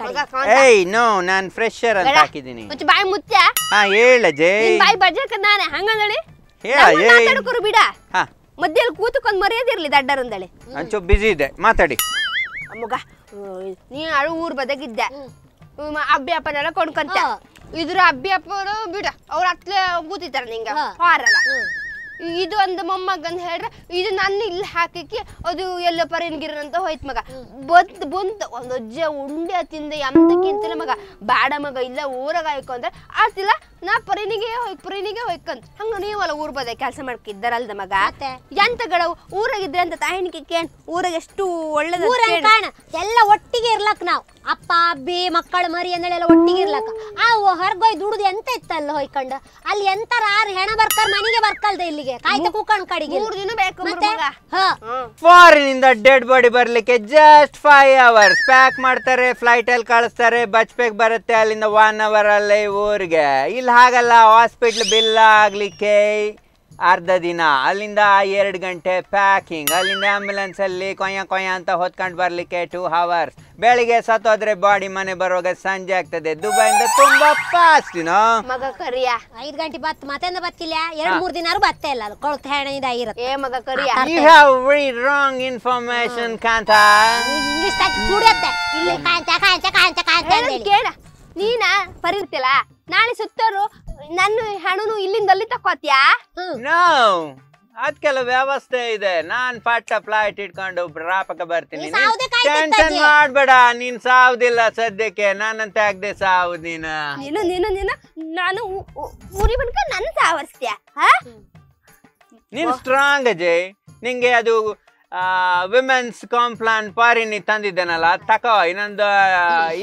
Speaker 3: ಏಯ್ ನೋ ನಾನು ಫ್ರೆಶರ್ ಅಂತ. ಹಾಕಿದ್ದೀನಿ.
Speaker 4: ಒಂಚೂರು ಬಾಯಿ ಮುಚ್ಚ.
Speaker 3: ಹಾ ಹೇಳ ಜೈ.
Speaker 4: ನಿನ್ ಬಾಯಿ ಬಜಕ ನಾನೇ. ಹಂಗಂದಳಿ
Speaker 3: ಹೇಳ
Speaker 4: ಬಿಡ.
Speaker 3: ಹಾ.
Speaker 4: ಮಧ್ಯದಲ್ಲಿ ಕೂತಕೊಂಡ್ ಮರ್ಯಾದಿರ್ಲಿ ದಡ್ಡರಂದಳಿ.
Speaker 3: ಅಂಚು ಬಿಸಿ ಇದೆ. ಮಾತಾಡಿ.
Speaker 4: ಮಗ ನೀ ಅಳು ಊರ್ ಬದಗಿದ್ದೆ ಅಬ್ಬಿ ಅಪ್ಪನೆಲ್ಲ ಕೊಂಡ್ಕಂತ. ಇದ್ರ ಅಬ್ಬಿ ಅಪ್ಪರು ಬಿಡ ಅವ್ರ ಅತ್ಲೆ ಕೂತಿತ್ತಾರ ನಿಂಗ. ಹಾರಲ್ಲ. ಇದು ಒಂದು ಮೊಮ್ಮಗ ಅಂತ ಹೇಳ್ರೆ ಇದು ನನ್ನ ಇಲ್ಲಿ ಹಾಕಿಕ್ಕಿ ಅದು ಎಲ್ಲ ಪರಿನ್ಗಿರ ಅಂತ ಹೋಯ್ತು ಮಗ. ಬಂತ್ ಬಂತ ಒಂದು ಅಜ್ಜ ಉಂಡೆ ತಿಂದ ಎಂತಕ್ಕಿಂತ ಮಗ. ಬಾಡ ಮಗ ಇಲ್ಲ ಊರಾಗ ಆಯ್ಕೊಂಡ್ರೆ ಆತಿಲ್ಲ ನಾ ಪರಿನಿಗೆ ಹೋಯ್ ಪರಿನಿಗೆ ಹೋಯ್ಕಂತ ಹಂಗ ನೀವಲ್ಲ ಊರ್ ಬದ ಕೆಲಸ ಮಾಡ್ಕಿದ್ದಾರಲ್ದ ಮಗ?
Speaker 5: ಎಂತಗಳ
Speaker 4: ಎಂತ ಗಡ ಊರಾಗಿದ್ರೆ ಅಂತ ತಾಯಿನಿಗೆ ಕೇಳ್ ಊರಾಗ ಎಷ್ಟು ಒಳ್ಳೇದ
Speaker 5: ಕಾಣ. ಎಲ್ಲ ಒಟ್ಟಿಗೆ ಇರ್ಲಕ್ ನಾವ್. ಅಪ್ಪ ಅಬ್ಬಿ ಮಕ್ಕಳು ಮರಿ ಎಲ್ಲ ಒಟ್ಟಿಗೆ ಇರ್ಲಕ್ಕ ಆ ಹೊರಗೋಯ್ ದುಡುದು ಎಂತ ಇತ್ತಲ್ಲ ಹೋಯ್ಕಂಡ? ಅಲ್ಲಿ ಎಂತಾರ ಆರ್ ಹೆಣ ಬರ್ಕರ್ ಮನೆಗೆ ಬರ್ಕಲ್ದ ಇಲ್ಲಿಗೆ. ಕಾಯ್ತ ಕೂಕಣ್ ಕಡೆಗೆ.
Speaker 4: ಮೂರು ದಿನ ಬೇಕು ಮಗ.
Speaker 3: ಫಾರಿನ್ ಇಂದ ಡೆಡ್ ಬಾಡಿ ಬರ್ಲಿಕ್ಕೆ ಜಸ್ಟ್ ಫೈವ್ ಅವರ್ಸ್ ಪ್ಯಾಕ್ ಮಾಡ್ತಾರೆ ಫ್ಲೈಟ್ ಅಲ್ಲಿ ಕಳಿಸ್ತಾರೆ ಬಚ್ಪೇಕ್ ಬರುತ್ತೆ ಅಲ್ಲಿಂದ ಒನ್ ಅವರ್ ಅಲ್ಲಿ ಊರಿಗೆ. ಇಲ್ಲಿ ಹಾಗಲ್ಲ ಹಾಸ್ಪಿಟ್ಲ್ ಬಿಲ್ ಆಗ್ಲಿಕ್ಕೆ ಅರ್ಧ ದಿನ. ಅಲ್ಲಿಂದ ಎರಡು ಗಂಟೆ ಪ್ಯಾಕಿಂಗ್ ಅಲ್ಲಿಂದ ಆಂಬ್ಯುಲೆನ್ಸ್ ಅಲ್ಲಿ ಕೊಯ್ಯ ಕೊಯ್ಯ ಅಂತ ಹೊತ್ಕೊಂಡು ಬರ್ಲಿಕ್ಕೆ ಟೂ ಹವರ್ಸ್ ಬೆಳಿಗ್ಗೆ ಸತ್ತೋದ್ರೆ ಬಾಡಿ ಮನೆ ಬರುವಾಗ ಸಂಜೆ ಆಗ್ತದೆ. ದುಬೈಯಿಂದ ತುಂಬಾ ಫಾಸ್ಟ್
Speaker 4: ಮಗ ಕರಿಯ.
Speaker 5: ಐದ್ ಗಂಟೆ ಬತ್ ಮತ್ತೆಂದ ಬತ್ತಿಲ್ಲ? ಎರಡ್ ಮೂರ್ ದಿನ ಬತ್ತೆ ಇಲ್ಲ ಅದು. ಕೊಳ್ತ ಹೆಣ ಇರುತ್ತೆ
Speaker 4: ಏ ಮಗ ಕರಿಯ.
Speaker 3: You have very wrong information Kantha
Speaker 5: English ಸುಡಿಯತ್ತೆ. ಇಲ್ಲಿ ಕಾಂತ ಕಾಂತ
Speaker 4: ಕಾಂತ
Speaker 5: ಕಾಂತ
Speaker 4: ಕೇಳ. ನೀನ? ಪರಿರ್ತಿಲ್ಲ ನಾಳೆ ಸುತ್ತೋರು ನನ್ನ ಹಣನು ಇಲ್ಲಿಂದ ಅಲ್ಲಿ ತಕೋತ್ಯಾ
Speaker 3: ಅದಕ್ಕೆಲ್ಲ ವ್ಯವಸ್ಥೆ ಇದೆ. ನಾನ್ ಪಟ್ಟ ಫ್ಲೈಟ್ ಇಟ್ಕೊಂಡು ರಾಪಕ ಬರ್ತೀನಿ. ಟೆನ್ಷನ್. ಮಾಡ್ಬೇಡ. ನೀನ್ ಸಾವುದಿಲ್ಲ ಸದ್ಯಕ್ಕೆ. ನಾನಂತ ಆಗದೆ ಸಾವು ನೀನ.
Speaker 4: ನೀನು ನೀನು ನೀನು. ನಾನು ಊರಿ ಬನ್ಕ ನನ್ನ ಸಾವರ್ಸ್ತ್ಯಾ?
Speaker 3: ನೀನ್ ಸ್ಟ್ರಾಂಗ್ ಅಜಯ್. ನಿಂಗೆ ಅದು ವಿಮೆನ್ಸ್ ಕಾಂಪ್ಲಾನ್ ಪಾರಿನಿ ತಂದಿದ್ದೇನಲ್ಲ? ತಕೋ ಇನ್ನೊಂದು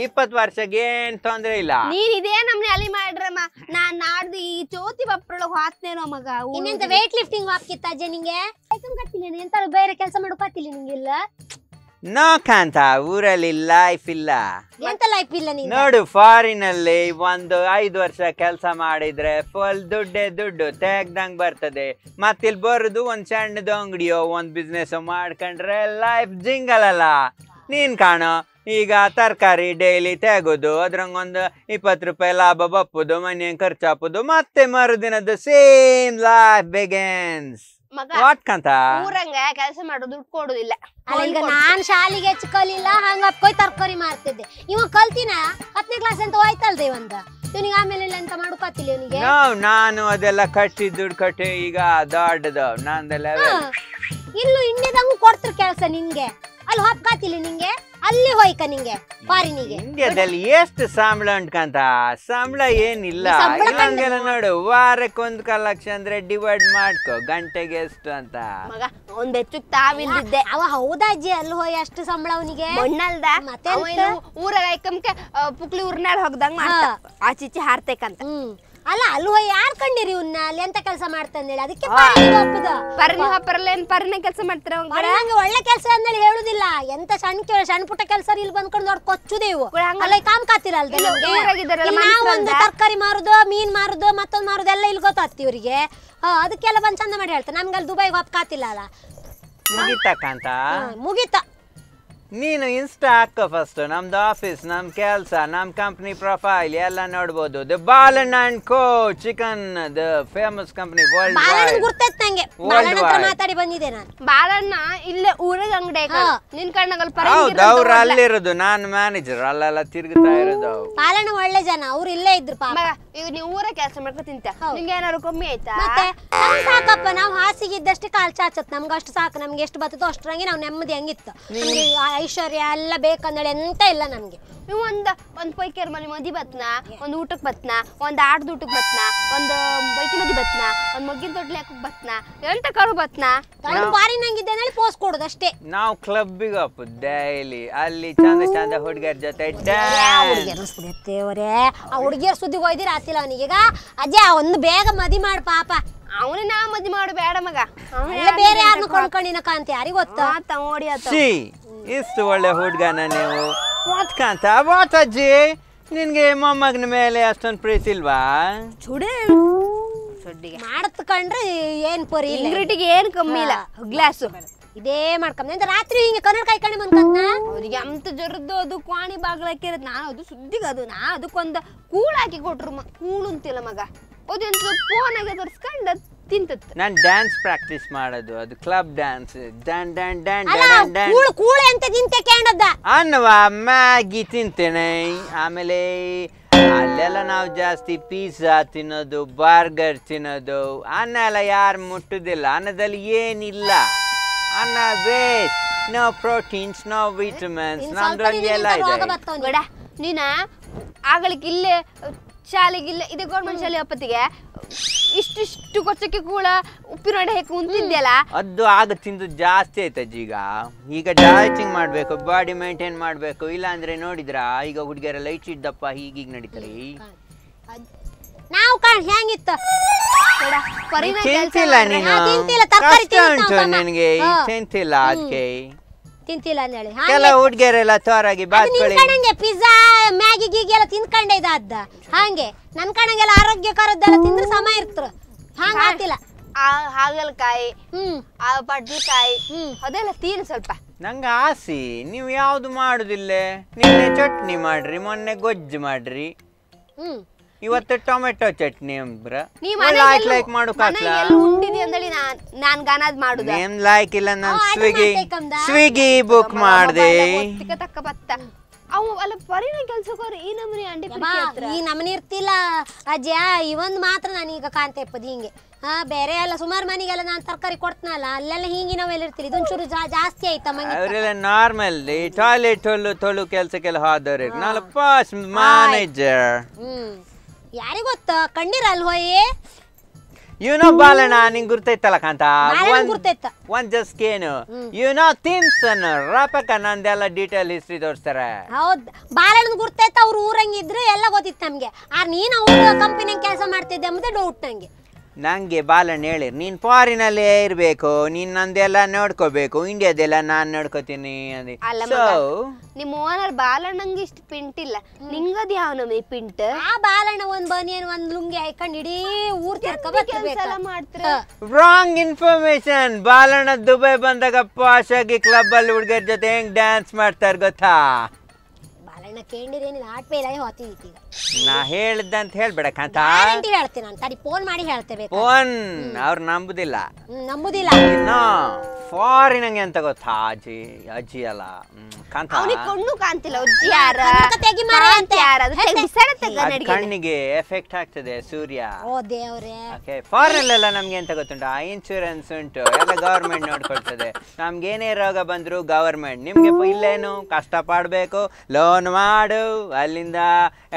Speaker 3: ಇಪ್ಪತ್ತು ವರ್ಷಕ್ಕೆ ಏನ್ ತೊಂದ್ರೆ ಇಲ್ಲ?
Speaker 4: ನೀನ್ ಇದೇ ನಮ್ನೆ ಅಲಿ ಮಾಡ್ರಮ್ಮ. ನಾನ್ ನಾಡ್ದು ಈ ಚೋತಿ ಬಪ್ರೊಳಗ್ ಹಾಕ್ತೇನೋ ಮಗ.
Speaker 5: ಇನ್ನೆಂತ ವೇಟ್ ಲಿಫ್ಟಿಂಗ್ ಹಾಕಿತ್ತ ಅಜ್ಜ ನಿಂಗೆ? ಕತ್ತಿಲ್ಲ ಎಂತ ಬೇರೆ ಕೆಲಸ ಮಾಡೋಕತ್ತಿಲ್ಲ ನಿಂಗಿಲ್ಲ
Speaker 3: ನೋ ಕಾಂತ ಊರಲ್ಲಿ ಲೈಫ್ ಇಲ್ಲ
Speaker 5: ಎಂತ ಲೈಫ್ ಇಲ್ಲ ನೀನು
Speaker 3: ನೋಡು ಫಾರಿನ್ ಅಲ್ಲಿ ಒಂದು ಐದು ವರ್ಷ ಕೆಲಸ ಮಾಡಿದ್ರೆ ಫುಲ್ ದುಡ್ಡೇ ದುಡ್ಡು ತೆಗ್ದಂಗ್ ಬರ್ತದೆ. ಮತ್ತಿಲ್ ಬರುದು ಒಂದ್ ಸಣ್ಣದು ಅಂಗಡಿಯೋ ಒಂದ್ ಬಿಸ್ನೆಸ್ ಮಾಡ್ಕೊಂಡ್ರೆ ಲೈಫ್ ಜಿಂಗಲ್ ಅಲ್ಲ. ನೀನ್ ಕಾಣೋ ಈಗ ತರಕಾರಿ ಡೈಲಿ ತೆಗೋದು ಅದ್ರಂಗೊಂದು ಇಪ್ಪತ್ತು ರೂಪಾಯಿ ಲಾಭ ಬಪ್ಪುದು ಮನೆ ಖರ್ಚಾಪುದು ಮತ್ತೆ ಮರುದಿನದ ಸೇಮ್ ಲೈಫ್ ಬಿಗೆನ್ಸ್
Speaker 4: ಮಗ ಊರಂಗ ಕೆಲಸ ಮಾಡೋದು ದುಡ್ಡು ಕೊಡುದಿಲ್ಲ.
Speaker 5: ಅಲ್ಲ ಈಗ ನಾನ್ ಶಾಲಿಗೆ ಹೆಚ್ಚು ಕಲಿಲ್ಲ ಹಂಗ ಅಪ್ಕೋಯ್ ತರ್ಕಾರಿ ಮಾರ್ತಿದ್ದೆ ಇವ ಕಲ್ತಿನ? ಹತ್ತನೇ ಕ್ಲಾಸ್ ಅಂತ ಹೋಯ್ತಲ್ದೆ ಇವಂದ? ಇವನಿಗೆ ಆಮೇಲೆ ಇಲ್ಲ ಎಂತ ಮಾಡ್ಕೊತಿಲ್ಲ ಇವನಿಗೆ?
Speaker 3: ನಾನು ಅದೆಲ್ಲ ಕಟ್ಟಿ ದುಡ್ಡು ಕಟ್ಟಿ ಈಗ ದೊಡ್ಡದು. ನಂದೆಲ್ಲ
Speaker 5: ಇಲ್ಲೂ ಇಂಡಿಯಾದಂಗು ಕೊಡ್ತಿರ್ ಕೆಲಸ ನಿನ್ಗೆ. ಅಲ್ಲಿ ಹೊಪ್ಕಾತಿಲ್ಲ ನಿಂಗೆ? ಅಲ್ಲಿ ಹೋಯ್ಕ ನಿಂಗೆ ಫಾರಿನಿಗೆ.
Speaker 3: ಇಂಡಿಯಾದಲ್ಲಿ ಎಷ್ಟು ಸಂಬಳ ಉಂಟ್ಕಂತ ಸಂಬಳ ಏನಿಲ್ಲ.
Speaker 5: ಈ
Speaker 3: ಹಂಗೆಲ್ಲ ನೋಡು ವಾರಕ್ಕೆ ಒಂದು ಲಕ್ಷ ಅಂದ್ರೆ ಡಿವೈಡ್ ಮಾಡ್ಕೋ ಗಂಟೆಗೆ ಎಷ್ಟು ಅಂತ.
Speaker 4: ಮಗ ಒಂದ್ ಬೆಚ್ಚಕ್ ತಾವಿಲ್ದಿದ್ದೆ
Speaker 5: ಅವ ಹೌದಾ ಅಜ್ಜಿ? ಅಲ್ಲಿ ಹೋಯ್ ಅಷ್ಟು ಸಂಬಳ ಅವನಿಗೆ?
Speaker 4: ಮಣ್ಣಲ್ದ
Speaker 5: ಮತ್ತೆ
Speaker 4: ಊರಾಗ ಐಕಮ್ಕೆ ಪುಕ್ಲಿ ಊರ್ನಾಳ್ ಹೋಗ್ದಂಗ್ ಮಾಡ್ತ. ಆಚಿಚಿ ಹಾರ್ತೇಕಂತ.
Speaker 5: ಹ್ಮ್. ಅಲ್ಲ ಅಲ್ಲಿ ಹೋಯ್ ಯಾರ್ ಕಂಡಿರಿ ಇವ್ನ? ಅಲ್ಲಿ ಎಂತ ಕೆಲಸ ಮಾಡ್ತಾನೇಳಿ ಅದಕ್ಕೆ ಪರ್ಣಿ ಒಪ್ಪದ
Speaker 4: ಪರ್ನಿ ಹಾಪರಲ್ಲ ಏನ್ ಪರ್ನ ಕೆಲಸ ಮಾಡ್ತಾರೆ ಹಂಗ
Speaker 5: ಹಂಗೆ ಒಳ್ಳೆ ಕೆಲಸ ಅಂದೇಳಿ ಹೇಳುದಿಲ್ಲ. ಎಂತ ಸಣ್ಣ ಕೇಳ ಸಣ್ಣ ಪುಟ್ಟ ಕೆಲಸ ಇಲ್ಲಿ ಬಂದ್ಕೊಂಡು ನೋಡ್ ಕೊಚ್ಚುದೇ
Speaker 4: ಇವು. ಹಂಗ-
Speaker 5: ಅಲ್ಲ ಕಾಮ್ ಕಾತಿರಲ್ದ ಒಂದು ತರಕಾರಿ ಮಾರುದು ಮೀನ್ ಮಾರುದು ಮತ್ತೊಂದು ಮಾರುದು ಎಲ್ಲ ಇಲ್ಲಿ ಗೊತ್ತಾಗ್ತಿ ಇವ್ರಿಗೆ. ಹಾ ಅದಕ್ಕೆಲ್ಲ ಬಂದ್ ಚಂದ ಮಾಡಿ ಹೇಳ್ತಾರೆ ನಮ್ಗೆ ಅಲ್ಲಿ ದುಬೈಗೆ ಕಾತಿಲ್ಲ ಅಲ್ಲ.
Speaker 3: ಮುಗಿತಾ
Speaker 5: ಹಾ, ಮುಗೀತ.
Speaker 3: ನೀನು ಇನ್ಸ್ಟಾ ಹಾಕೋ ಫಸ್ಟ್ ನಮ್ದು ಆಫೀಸ್ ನಮ್ ಕೆಲ್ಸ ನಮ್ ಕಂಪ್ನಿ ಪ್ರೊಫೈಲ್ ಎಲ್ಲ ನೋಡ್ಬೋದು. The Balan and co chicken the famous company world
Speaker 5: Balanna
Speaker 3: wide
Speaker 5: ಗುರ್ತೈತ್ ನಂಗೆ. ಬಾಲಣ್ಣ ಹತ್ರ ಮಾತಾಡಿ ಬಂದಿದೆ ನಾನು.
Speaker 4: ಬಾಲಣ್ಣ ಇಲ್ಲೇ ಊರಿಗೆ ಅಂಗಡಿ. ನಿನ್ ಕಣ್ಣಲ್ಲಿ
Speaker 3: ಹೌದು ಅವ್ರು ಅಲ್ಲಿರೋದು. ನಾನು ಮ್ಯಾನೇಜರ್ ಅಲ್ಲೆಲ್ಲ ತಿರುಗುತ್ತಾ ಇರೋದು.
Speaker 5: ಬಾಲಣ್ಣ ಒಳ್ಳೆ ಜನ ಅವ್ರು ಇಲ್ಲೇ ಇದ್ರು ಪಾಪ.
Speaker 4: ಈಗ ನೀವು ಊರ ಕೆಲಸ ಮಾಡ್ಕೊ ತಿಂತ. ನಿಂಗೆ ಏನಾರು ಕಮ್ಮಿ ಆಯ್ತಾ?
Speaker 5: ಮತ್ತೆ ನಮ್ಗ್ ಸಾಕಪ್ಪ ನಾವು ಹಾಸಿಗೆ ಇದ್ದಷ್ಟೇ ಕಾಲ್ ಚಾಚತ್. ನಮ್ಗೆ ಅಷ್ಟು ಸಾಕು. ನಮ್ಗೆ ಎಷ್ಟು ಬರ್ತದೋ ಅಷ್ಟರಂಗೆ ನಾವು ನೆಮ್ಮದಿ ಹಂಗಿತ್ತು. ಐಶ್ವರ್ಯ ಎಲ್ಲ ಬೇಕಂದೇಳಿ ಎಂತ ಇಲ್ಲ ನಮಗೆ.
Speaker 4: ನೀವು ಒಂದು ಒಂದ್ ಪೈಕೇರ್ ಮನೆ ಮದಿ ಬತ್ನ ಒಂದು ಊಟಕ್ ಬತ್ನ ಒಂದ್ ಆಡದ ಊಟಕ್ ಬತ್ನ ಒಂದ್ ಬೈಕಿ ಮದಿ ಬತ್ನ ಒಂದ್ ಮಗ್ಗಿನ ತೊಟ್ಲಿ ಹಾಕಕ್ ಬತ್ನ ಎಂತ ಕರು ಬತ್ನ?
Speaker 5: ಬಾರಿ ನಂಗಿದ್ದೆ ಅಂದ್ರೆ ಪೋಸ್ ಕೊಡೋದು ಅಷ್ಟೇ.
Speaker 3: ನಾವು ಕ್ಲಬ್ಬಿಗೆ ಡೈಲಿ ಅಲ್ಲಿ ಚಂದ ಚಂದ ಜೊತೆ
Speaker 5: ಹುಡುಗಿಯರು ಸುದೇವರೇ ಆ ಹುಡುಗಿಯರ್ ಸುದ್ದಿಗೆ ಹೋಯ್ದಿರ ಆತಿಲ್ಲ ಅವನಿಗೆ ಈಗ? ಅಜ್ಜ ಒಂದು ಬೇಗ ಮದಿ ಮಾಡು ಪಾಪ.
Speaker 4: ಅವನೇ ನಾ ಮದಿ ಮಾಡು ಬೇಡ ಮಗ.
Speaker 5: ಬೇರೆ ಯಾರನ್ನ ಕೊಂಡ್ಕೊಂಡಿನ ಅಂತ ಯಾರಿಗ್ ಗೊತ್ತಾ?
Speaker 4: ಆತ ಓಡಿ ಆತ.
Speaker 3: ಸಿ. ಇಷ್ಟು ಒಳ್ಳೆ ಹುಡ್ಗನ ನೀವು? ವಾಟ್ ಕಾಂತ ವಾಟ್ ಅಜ್ಜಿ ನಿನ್ಗೆ ಮೊಮ್ಮಗನ ಮೇಲೆ ಅಷ್ಟೊಂದು ಪ್ರೀತಿ ಇಲ್ವಾ?
Speaker 4: ಚುಡೇ. ಸೊಡ್ಡಿಗೆ
Speaker 5: ಮಾಡತ್ ಕಂಡ್ರೆ ಏನ್ ಪರಿ ಇಲ್ಲ.
Speaker 4: ಇಂಗ್ರಿಟಿಗೆ ಏನ್ ಕಮ್ಮಿ ಇಲ್ಲ. ಗ್ಲಾಸು.
Speaker 5: ಇದೇ ಮಾಡ್ಕೊಂಡ್ ಅಂತ ರಾತ್ರಿ ಹಿಂಗೆ ಕನ್ನಡ ಕೈ ಬಂದ್ಕಂತ
Speaker 4: ಅವ್ರಿಗೆ ಅಂತ ಜರದ್ದು ಅದು ಕ್ವಾಣಿ ಬಾಗ್ಲಾಕಿರೋದು ನಾನು ಅದು ಸುದ್ದಿಗೆ ಅದು. ನಾ ಅದಕ್ಕೊಂದು ಕೂಳು ಹಾಕಿ ಕೊಟ್ರು ಕೂಳು ಅಂತಿಲ್ಲ ಮಗ. ಅದೆಂತ ಫೋನ್ ಆಗಿ ತರ್ಸ್ಕೊಂಡ್ ತಿಂತತ್
Speaker 3: ನಾನು ಡ್ಯಾನ್ಸ್ ಪ್ರಾಕ್ಟೀಸ್ ಮಾಡೋದು ಅದು club dance Dan Dan Dan Dan Dan
Speaker 5: ಕೂಳು ಕೂಳೆ ಅಂತ ತಿಂತೆ ಕೇಳದ.
Speaker 3: ಅನ್ನವ ಮ್ಯಾಗಿ ತಿಂತೇನೆ. ಆಮೇಲೆ ಅಲ್ಲೆಲ್ಲ ನಾವು ಜಾಸ್ತಿ ಪಿಜ್ಜಾ ತಿನ್ನೋದು ಬರ್ಗರ್ ತಿನ್ನೋದು. ಅನ್ನ ಎಲ್ಲ ಯಾರು ಮುಟ್ಟುದಿಲ್ಲ. ಅನ್ನದಲ್ಲಿ ಏನಿಲ್ಲ. ಅನ್ನ waste no proteins
Speaker 5: no vitamins
Speaker 3: ನಮ್ದ್ರಲ್ಲಿ ಎಲ್ಲ ಇದೆ.
Speaker 4: ನೀನ ಆಗಳಿಕ್ ಇಲ್ಲೇ ಶಾಲೆಗೆ ಇಲ್ಲೇ ಇದೆ ಗೌರ್ಮೆಂಟ್ ಶಾಲೆ ಅಪ್ಪತ್ತಿಗೆ ಇಷ್ಟಿಷ್ಟು ಕೊಚ್ಚಕ್ಕೆ ಕೂಡ ಉಪ್ಪಿನೊಡೆ ಹಾಕಿ ಉಂತಿದ್ಯಲ್ಲ
Speaker 3: ಅದು ಆಗ ತಿಂದು ಜಾಸ್ತಿ ಆಯ್ತಜ್ಜಿ ಈಗ. ಈಗ ಡಯಟಿಂಗ್ ಮಾಡ್ಬೇಕು ಬಾಡಿ ಮೇಂಟೈನ್ ಮಾಡಬೇಕು ಇಲ್ಲಾಂದ್ರೆ ನೋಡಿದ್ರ? ಈಗ ಹುಡುಗಿಯರ ಲೈಟ್ ಇದ್ದಪ್ಪ ಹೀಗೀಗ ನಡೀತಾರೆ.
Speaker 5: ನಾವು ಕಾಣ್ ಹೆಂಗಿತ್ತು?
Speaker 3: ತಿಂತಿಲ್ಲ ನೀನು? ಕಷ್ಟ ಉಂಟು ನಿನಗೆ. ತಿಂತಿಲ್ಲ ಅದಕ್ಕೆ
Speaker 5: ತಿಂತಿಲ್ಲ ಅಂದೇಳಿ.
Speaker 3: ಕೆಲ ಹುಡುಗಿಯರೆಲ್ಲ ತೋರಾಗಿ ಬಾತ್ಕೊಳ್ಳಿ
Speaker 5: ನಿನ್ಕಣಂಗೆ ಪಿಜ್ಜಾ ಮ್ಯಾಗಿ ಗೀಗಿ ಎಲ್ಲ ತಿನ್ಕಂಡೆ ಇದಾದ ಹಾಗೆ. ನನ್ ಕಣಂಗೆಲ್ಲ ಆರೋಗ್ಯಕರದ್ದೆಲ್ಲ ತಿಂದ್ರೆ ಸಮ ಇರ್ತರು ಹಂಗ ಆತಿಲ್ಲ
Speaker 4: ಆ ಹಾಗಲಕಾಯಿ
Speaker 5: ಹ್ಮ್.
Speaker 4: ಆ ಪಡ್ಲಕಾಯಿ
Speaker 5: ಹ್ಮ್.
Speaker 4: ಅದೆಲ್ಲ ತಿನ್ ಸ್ವಲ್ಪ.
Speaker 3: ನಂಗ ಆಸಿ ನೀವು ಯಾವ್ದು ಮಾಡುದಿಲ್ಲ? ನಿನ್ನೆ ಚಟ್ನಿ ಮಾಡ್ರಿ ಮೊನ್ನೆ ಗೊಜ್ಜು ಮಾಡ್ರಿ.
Speaker 5: ಹ್ಮ್.
Speaker 3: ಇವತ್ತು ಟೊಮೆಟೊ ಚಟ್ನಿ ಅಂಬ್ರ.
Speaker 4: ನೀ
Speaker 3: ಲೈಕ್ ಲೈಕ್
Speaker 4: ಅಂದೇಳಿ ನಾನ್ ನಾನ್ ಗಾನದ್ ಮಾಡುದ.
Speaker 3: ನೇಮ್ ಲೈಕ್ ಇಲ್ಲ ನಾನು ಸ್ವಿಗ್ಗಿ ಸ್ವಿಗ್ಗಿ ಬುಕ್ ಮಾಡ್ದೆ.
Speaker 4: ತಕ್ಕ ಬತ್ತ. ಅವು ಅಲ್ಲ ಪರಿನ ಕೆಲ್ಸಕ್ಕೋರು ಈ ನಮನಿ ಅಂಡಿ
Speaker 5: ಈ ನಮನಿ ಇರ್ತಿಲ್ಲ ಅಜ್ಜ ಇವೊಂದ್ ಮಾತ್ರ ನಾನೀಗ ಕಾಂತ ಇಪ್ಪದು ಹಿಂಗೆ. ಹಾ ಬೇರೆ ಎಲ್ಲ ಸುಮಾರು ಮನೆಗೆಲ್ಲ ನಾನು ತರಕಾರಿ ಕೊಡ್ತೀನಲ್ಲ ಅಲ್ಲೆಲ್ಲ ಎಲ್ಲ ಇರ್ತಿಲ್ಲ ಇದೊಂಚೂರು ಜಾ- ಜಾಸ್ತಿ ಆಯ್ತಾ
Speaker 3: ಅವರೆಲ್ಲ ನಾರ್ಮಲ್ ಟಾಯ್ಲೆಟ್ ತೊಳು ತೊಳು ಕೆಲಸಕ್ಕೆಲ್ಲ ಹೋದವ್ರಿಗೆ ನಾನು ಪಾಸ್ ಮ್ಯಾನೇಜರ್
Speaker 5: ಹ್ಮ್. ಯಾರಿಗ್ ಗೊತ್ತ? ಕಂಡಿರಲ್ ಹೋಯಿ
Speaker 3: ಇವನೋ ಬಾಲಣ್ಣ ನಿಂಗ್ ಗುರ್ತೈತಲ್ಲ ಕಾಂತ? ಒಂದ್-
Speaker 5: ಗುರ್ತೈತ.
Speaker 3: ಒಂದ್ ಜಸ್ಟ್ ಏನು ಇವನೋ ನೋ ರಾಪಕ ರಪಕ ನಂದೆಲ್ಲ ಡೀಟೇಲ್ ಹಿಸ್ಟ್ರಿ ತೋರಿಸ್ತಾರೆ.
Speaker 5: ಹೌದ್. ಬಾಲಣ್ಣ ಗುರ್ತೈತ ಅವ್ರ ಊರಂಗಿದ್ರು ಎಲ್ಲ ಗೊತ್ತಿತ್ತು ನಮ್ಗೆ. ಆ ನೀನ್ ಅವ್ರ ಕಂಪನಿ ಕೆಲಸ ಮಾಡ್ತಿದ್ದೆ ಅಂಬುದೇ ಡೌಟ್ ನಂಗೆ.
Speaker 3: ನಂಗೆ ಬಾಲಣ್ಣ ಹೇಳಿರ್ ನೀನು ಫಾರಿನಲ್ಲೇ ಇರಬೇಕು ನೀನ್ ನಂದೆಲ್ಲ ನೋಡ್ಕೋಬೇಕು ಇಂಡಿಯಾದೆಲ್ಲ ನಾನು ನೋಡ್ಕೋತೀನಿ ಅಂದೆ.
Speaker 4: ಅಲ್ಲ
Speaker 3: ಸೊ
Speaker 4: ನಿಮ್ಮ ಓನರ್ ಬಾಲಣ್ಣಂಗೆ ಇಷ್ಟು ಪಿಂಟ್ ಇಲ್ಲ. ನಿಂಗದ್ ಯಾವ ಪಿಂಟ್
Speaker 5: ಆ ಬಾಲಣ್ಣ ಒಂದ್ ಬನಿಯನ್ ಒಂದ್ ಲುಂಗಿ ಹಾಕೊಂಡು ಇಡೀ ಊರ್
Speaker 4: ಮಾಡ್ತೀರ?
Speaker 3: ರಾಂಗ್ ಇನ್ಫಾರ್ಮೇಶನ್ ಬಾಲಣ್ಣ ದುಬೈ ಬಂದಾಗ ಪಾಶಾಗಿ ಕ್ಲಬ್ ಅಲ್ಲಿ ಹುಡುಗರ ಜೊತೆ ಹೆಂಗ್ ಡ್ಯಾನ್ಸ್ ಮಾಡ್ತಾರ ಗೊತ್ತಾ?
Speaker 5: ಬಾಲಣ್ಣ ಕೇಳಿರೇನಿಲ್ಲ ಆಟ್ ಮೇಲೆ ಹೋಗ್ತಿದ್ದಿ ಈಗ.
Speaker 3: ನಾ ಹೇಳ್ದಂತ ಹೇಳ್ಬೇಡ ಕಾಂತ.
Speaker 5: ಗ್ಯಾರಂಟಿ ಹೇಳ್ತೀನಿ ನಾನು ತಡಿ ಫೋನ್ ಮಾಡಿ ಹೇಳ್ತೇವೆ
Speaker 3: ಫೋನ್ ಅವ್ರು ನಂಬುದಿಲ್ಲ.
Speaker 5: ನಂಬುದಿಲ್ಲ.
Speaker 3: ಇನ್ನು ಫಾರಿನಂಗೆ ಅಂತ ಗೊತ್ತಾ ಅಜ್ಜಿ ಅಜ್ಜಿ ಅಲ್ಲ. ಕಾಂತ.
Speaker 4: ಅವನಿಗೆ ಕಣ್ಣು ಕಾಣ್ತಿಲ್ಲ ಅಜ್ಜಿ ಯಾರ?
Speaker 5: ತೆಗಿ ಮಾರ ಅಂತ.
Speaker 4: ಯಾರ? ಅದು ತೆಗಿ, ಬಿಸಾಡ ತೆಗ ನಡಿಗೆ.
Speaker 3: ಕಣ್ಣಿಗೆ ಎಫೆಕ್ಟ್ ಆಗ್ತದೆ ಸೂರ್ಯ.
Speaker 5: ಓ ದೇವ್ರೆ.
Speaker 3: ಓಕೆ ಫಾರಿನ್ ಎಲ್ಲ ನಮ್ಗೆ ಎಂತ ಗೊತ್ತುಂಟು? ಇನ್ಶೂರೆನ್ಸ್ ಉಂಟು ಎಲ್ಲ ಗವರ್ಮೆಂಟ್ ನೋಡ್ಕೊಳ್ತದೆ. ನಮ್ಗೆ ಏನೇ ರೋಗ ಬಂದ್ರು ಗವರ್ಮೆಂಟ್ ನಿಮ್ಗೆ ಇಲ್ಲೇನು? ಕಷ್ಟ ಪಡ್ಬೇಕು ಲೋನ್ ಮಾಡು ಅಲ್ಲಿಂದ